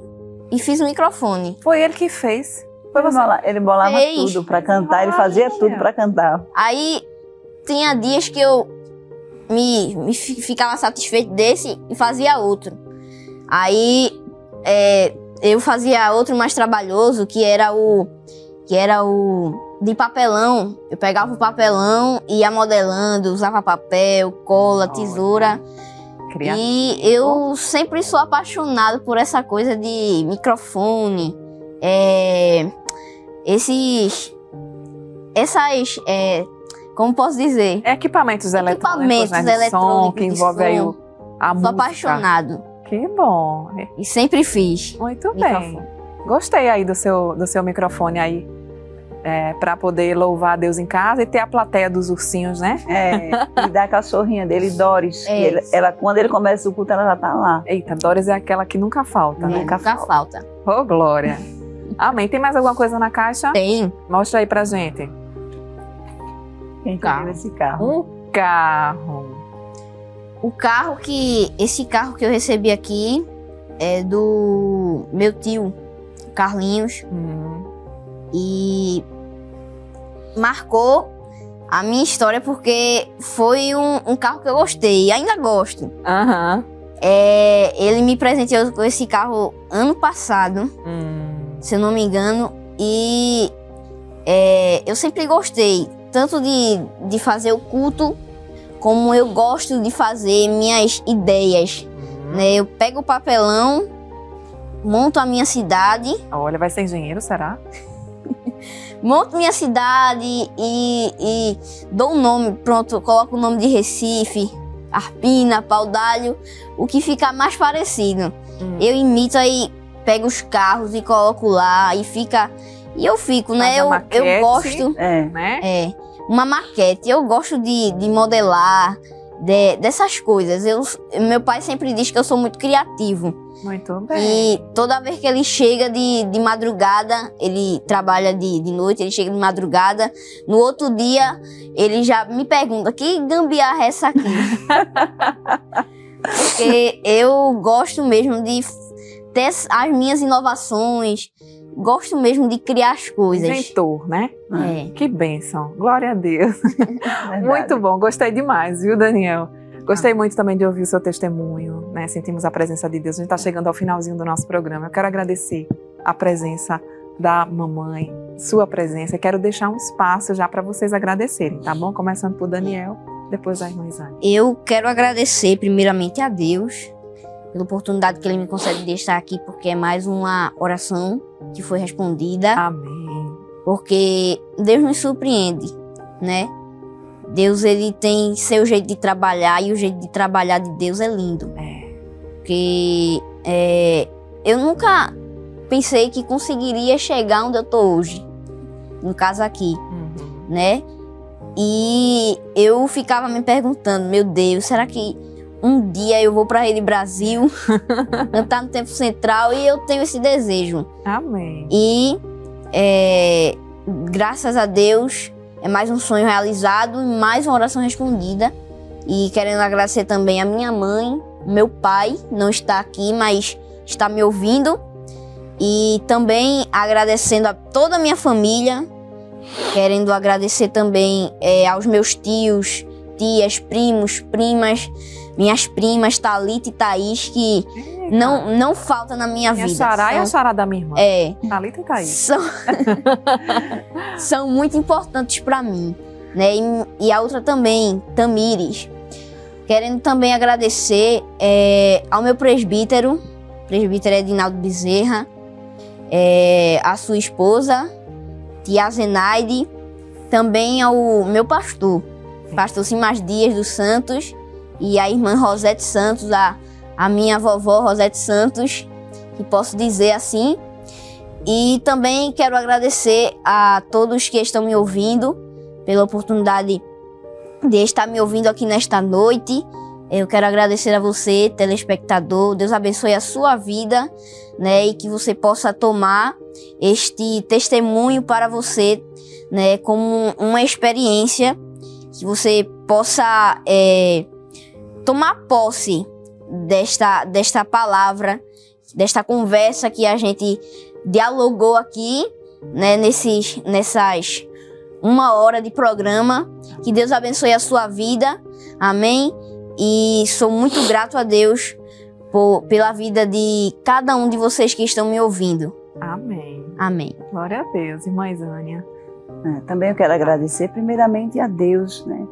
e fiz o microfone. Foi ele que fez. Foi Ele, você. bola- ele bolava Fez. tudo pra cantar, ele fazia tudo pra cantar. Aí tinha dias que eu me, me fi- ficava satisfeito desse e fazia outro. Aí é, eu fazia outro mais trabalhoso, que era o que era o de papelão. Eu pegava o papelão e ia modelando, usava papel, cola, Olha. tesoura. Criativo. E eu sempre sou apaixonado por essa coisa de microfone, é, esses, essas, é, como posso dizer, Equipamentos eletrônicos, Equipamentos né? De som, eletrônicos que envolve aí som. o, a sou música. apaixonado Que bom. e sempre fiz. Muito bem. Microfone. Gostei aí do seu, do seu microfone aí. É, para poder louvar a Deus em casa e ter a plateia dos ursinhos, né? É, e da cachorrinha dele, Doris. É. ele- ela, quando ele começa o culto, ela já tá lá. Eita, Doris é aquela que nunca falta, né? Nunca Nunca falta. Ô, Glória. Amém. Tem mais alguma coisa na caixa? Tem Mostra aí pra gente. Quem Carro. tem esse carro? Um carro. O carro que esse carro que eu recebi aqui é do meu tio Carlinhos Hum, e marcou a minha história porque foi um, um carro que eu gostei e ainda gosto. Aham. É, ele me presenteou com esse carro ano passado, Hum. se eu não me engano, e é, eu sempre gostei tanto de, de fazer o culto, como eu gosto de fazer minhas ideias. Hum. né? Eu pego o papelão, monto a minha cidade, Olha, vai ser engenheiro, será? monto minha cidade e, e dou um nome, pronto, coloco o nome de Recife, Arpina, Paudalho, o que fica mais parecido. Hum. Eu imito aí, pego os carros e coloco lá e fica. E eu fico, né? Faz Eu, eu maquete. gosto. É. Né? É, uma maquete. Eu gosto de, de modelar, de- dessas coisas. Eu, meu pai sempre diz que eu sou muito criativo. Muito bem. E toda vez que ele chega de, de madrugada, ele trabalha de, de noite, ele chega de madrugada. No outro dia, ele já me pergunta: que gambiarra é essa aqui? Porque eu gosto mesmo de ter as minhas inovações, gosto mesmo de criar as coisas. Inventor, né? É. Que bênção. Glória a Deus. Verdade. Muito bom, gostei demais, viu, Daniel? Gostei muito também de ouvir o seu testemunho, né? Sentimos a presença de Deus. A gente está chegando ao finalzinho do nosso programa. Eu quero agradecer a presença da mamãe, sua presença. Quero deixar um espaço já para vocês agradecerem, tá bom? Começando por Daniel, depois a irmã Isane. Eu quero agradecer primeiramente a Deus pela oportunidade que Ele me concede de estar aqui, porque é mais uma oração que foi respondida. Amém. porque Deus nos surpreende, né? Deus ele tem seu jeito de trabalhar e o jeito de trabalhar de Deus é lindo. É. Porque é, eu nunca pensei que conseguiria chegar onde eu tô hoje, no caso aqui, Uhum. né? E eu ficava me perguntando, meu Deus, será que um dia eu vou para Rede Brasil, cantar no Tempo Central e eu tenho esse desejo. Amém. E é, graças a Deus é mais um sonho realizado e mais uma oração respondida. E querendo agradecer também a minha mãe, meu pai, não está aqui, mas está me ouvindo. E também agradecendo a toda a minha família, querendo agradecer também é, aos meus tios, tias, primos, primas, minhas primas, Thalita e Thaís, que não, não falta na minha, Minha vida. xará e a São- xará da minha irmã. é, Thalita e Thaís. são, são muito importantes para mim, né? E, e a outra também, Tamires. Querendo também agradecer é, ao meu presbítero, presbítero Edinaldo Bezerra, é, a sua esposa, tia Zenaide, também ao meu pastor, pastor Simas Dias dos Santos, e a irmã Rosete Santos, a, a minha vovó Rosete Santos, que posso dizer assim, e também quero agradecer a todos que estão me ouvindo pela oportunidade de estar me ouvindo aqui nesta noite. Eu quero agradecer a você, telespectador. Deus abençoe a sua vida, né, e que você possa tomar este testemunho para você, né, como uma experiência que você possa é, tomar posse desta desta palavra, desta conversa que a gente dialogou aqui, né, nesses, nessas uma hora de programa. Que Deus abençoe a sua vida. Amém. E sou muito grato a Deus por, pela vida de cada um de vocês que estão me ouvindo. Amém. Amém. Glória a Deus, irmã Isânia. É, também eu quero agradecer primeiramente a Deus, né,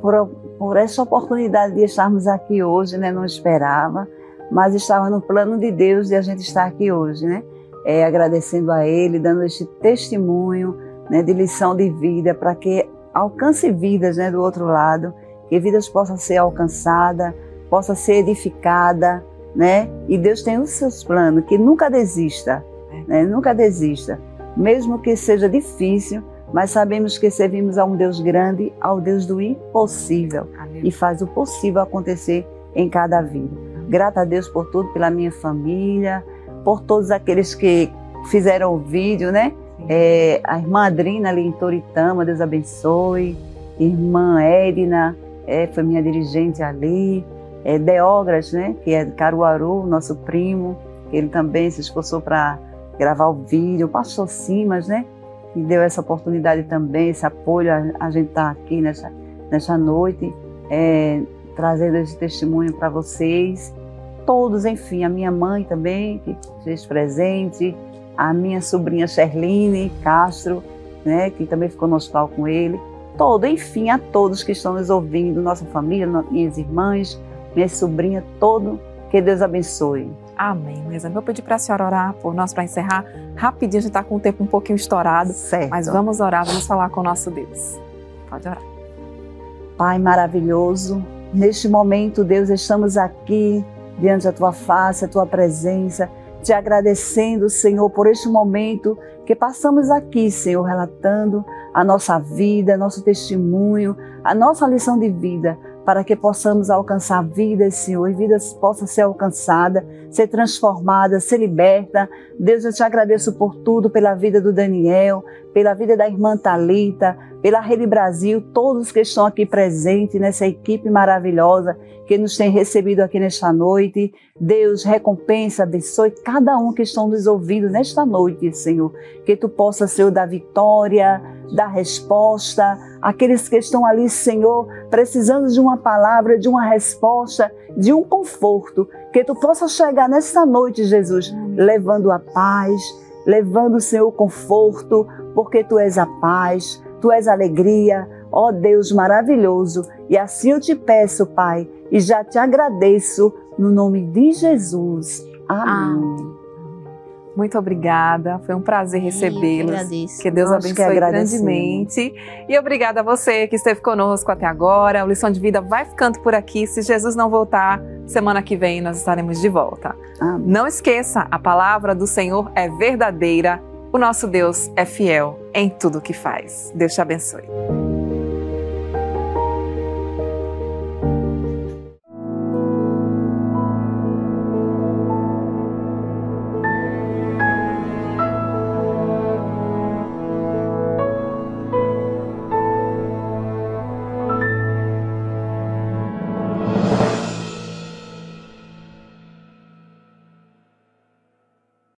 por, por essa oportunidade de estarmos aqui hoje, né, não esperava, mas estava no plano de Deus de a gente estar aqui hoje, né, é, agradecendo a Ele, dando este testemunho, né, de lição de vida para que alcance vidas, né, do outro lado, que vidas possam ser alcançadas, possa ser edificada, né, e Deus tem os seus planos, que nunca desista, né, nunca desista, mesmo que seja difícil, mas sabemos que servimos a um Deus grande, ao Deus do impossível, e faz o possível acontecer em cada vida. Grata a Deus por tudo, pela minha família, por todos aqueles que fizeram o vídeo, né? É, a irmã Adrina ali em Toritama, Deus abençoe. Irmã Edna, é, foi minha dirigente ali. É, Deogras, né? Que é de Caruaru, nosso primo, que ele também se esforçou para gravar o vídeo. O pastor Simas, né? Que deu essa oportunidade também, esse apoio. A, a gente está aqui nessa, nessa noite, é, trazendo esse testemunho para vocês. Todos, enfim, a minha mãe também, que fez presente, a minha sobrinha Sherline Castro, né, que também ficou no hospital com ele. Todo, enfim, a todos que estão nos ouvindo, nossa família, minhas irmãs, minhas sobrinhas, todo, que Deus abençoe. Amém. Mas eu vou pedir para a senhora orar por nós para encerrar rapidinho. A gente está com o tempo um pouquinho estourado. Certo. Mas vamos orar, vamos falar com o nosso Deus. Pode orar. Pai maravilhoso, neste momento, Deus, estamos aqui diante da tua face, a tua presença, te agradecendo, Senhor, por este momento que passamos aqui, Senhor, relatando a nossa vida, nosso testemunho, a nossa lição de vida, para que possamos alcançar vidas, Senhor, e vidas possam ser alcançadas, ser transformadas, ser liberta. Deus, eu te agradeço por tudo, pela vida do Daniel, pela vida da irmã Talita, pela Rede Brasil, todos que estão aqui presentes nessa equipe maravilhosa que nos tem recebido aqui nesta noite. Deus, recompensa, abençoe cada um que estão nos ouvindo nesta noite, Senhor. Que tu possa, Senhor, dar vitória, dar resposta. Aqueles que estão ali, Senhor, precisando de uma palavra, de uma resposta, de um conforto. Que tu possa chegar nesta noite, Jesus, levando a paz, levando, Senhor, o conforto, porque tu és a paz, tu és alegria, ó Deus maravilhoso. E assim eu te peço, Pai, e já te agradeço no nome de Jesus. Amém. Muito obrigada, foi um prazer recebê-los. Que Deus Nós que abençoe agradecemos. grandemente. E obrigada a você que esteve conosco até agora. O Lição de Vida vai ficando por aqui. Se Jesus não voltar, semana que vem nós estaremos de volta. Amém. Não esqueça, a palavra do Senhor é verdadeira. O nosso Deus é fiel em tudo que faz. Deus te abençoe.